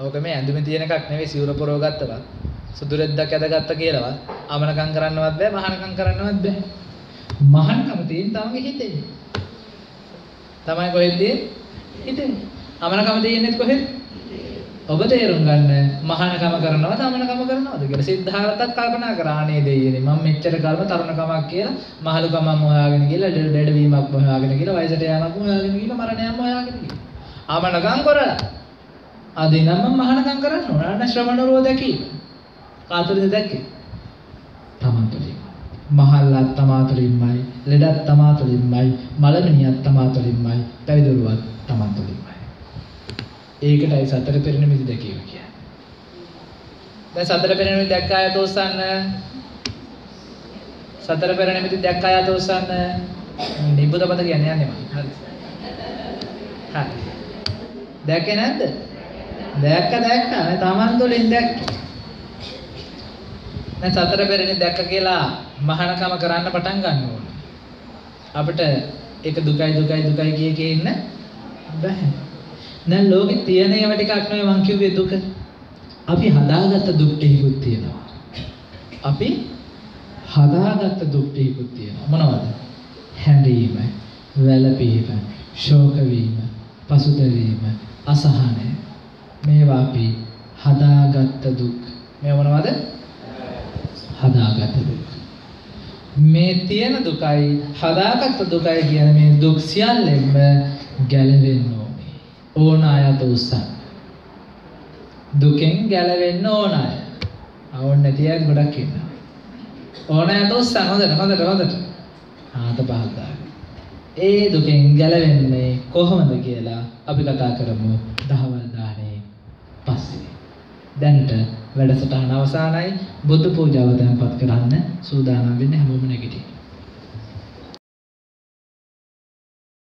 ඕක මේ ඇඳුමේ තියෙන එකක් නෙවෙයි සිවුර පොරව ගත්තවත්. සුදු රෙද්දක් ඇදගත්ත කියලාවත් අමනකම් කරන්නවත් බෑ මහානකම් කරන්නවත් බෑ. මහානකම තියෙන තමගේ හිතේ. තමයි කොහෙද හිතේ. අමනකම තියෙන්නේ කොහෙද? ඔබ තේරුම් ගන්න මහානකම කරනවද අමනකම කරනවද කියලා සිද්ධාර්ථත් කල්පනා කරා අනේ දෙයියනේ මම මෙච්චර කල්ම තරුණකමක් කියලා මහලුකමක් හොයාගෙන ගිහලා ඩෙඩවීමක් හොයාගෙන ගිහලා වයසට යamak හොයාගෙන ගිහලා මරණයක්ම හොයාගෙන ගිහලා අමනකම් කරලා අද ඉඳන් මම මහානකම් කරන්න ඕන අන්න ශ්‍රමණරෝ දැකී කාතුරින්ද දැක්කේ තමන් තුළින් මහල්ලත් තමා තුළින්මයි ලෙඩත් තමා තුළින්මයි මලමිනියත් තමා තුළින්මයි පැවිදිරුවත් තමන් තුළින්මයි ඒකටයි සතර පෙර නිමිති දැකීම කියන්නේ. දැන් සතර පෙර නිමිති දැක්ක අය තෝසන්න සතර පෙර නිමිති දැක්ක අය තෝසන්න නිබ්බුතපත කියන්නේ යන්නේ මම. හරි. හරි. දැක්කේ නැද්ද? දැක්ක දැක්ක නේ Taman තුලින් දැක්කේ. දැන් සතර පෙරණි දැක්ක කියලා මහානකම කරන්න පටන් ගන්න ඕන. අපිට ඒක දුකයි දුකයි දුකයි කිය කිය ඉන්න බෑ. දැන් ලෝකේ තියෙන ඒවා ටිකක් නෙවෙයි මං කිව්වේ දුක. අපි හදාගත්ත දුක් ටිකකුත් තියෙනවා. අපි හදාගත්ත දුක් ටිකකුත් තියෙනවා. මොනවද? හැඬීම, වැළපීම, ශෝක වීම, පසුතැවීම, අසහනය. මේවා අපි හදාගත්ත දුක්. මේ මොනවද? හදාගත්ත දුක්. මේ තියෙන දුකයි හදාගත්ත දුකයි කියන මේ දුක් සියල්ලෙන්ම ගැලවෙන්න ඕනේ. ඕන අයත උත්සාහ. දුකෙන් ගැලවෙන්න ඕන අය. අවුන් නැති අය ගොඩක් ඉන්නවා. ඕන අයත උත්සාහ හොඳට හොඳට හොඳට. ආත පහක් දාගන්න. ඒ දුකෙන් ගැලවෙන්නේ කොහොමද කියලා අපි කතා කරමු දහවල් දාහනේ පස්සේ. දැනට වැඩසටහන අවසానයි බුදු පූජාව තැන්පත් කරන්න සූදානම් වෙන්නේ හැමෝම නැගිටින්න.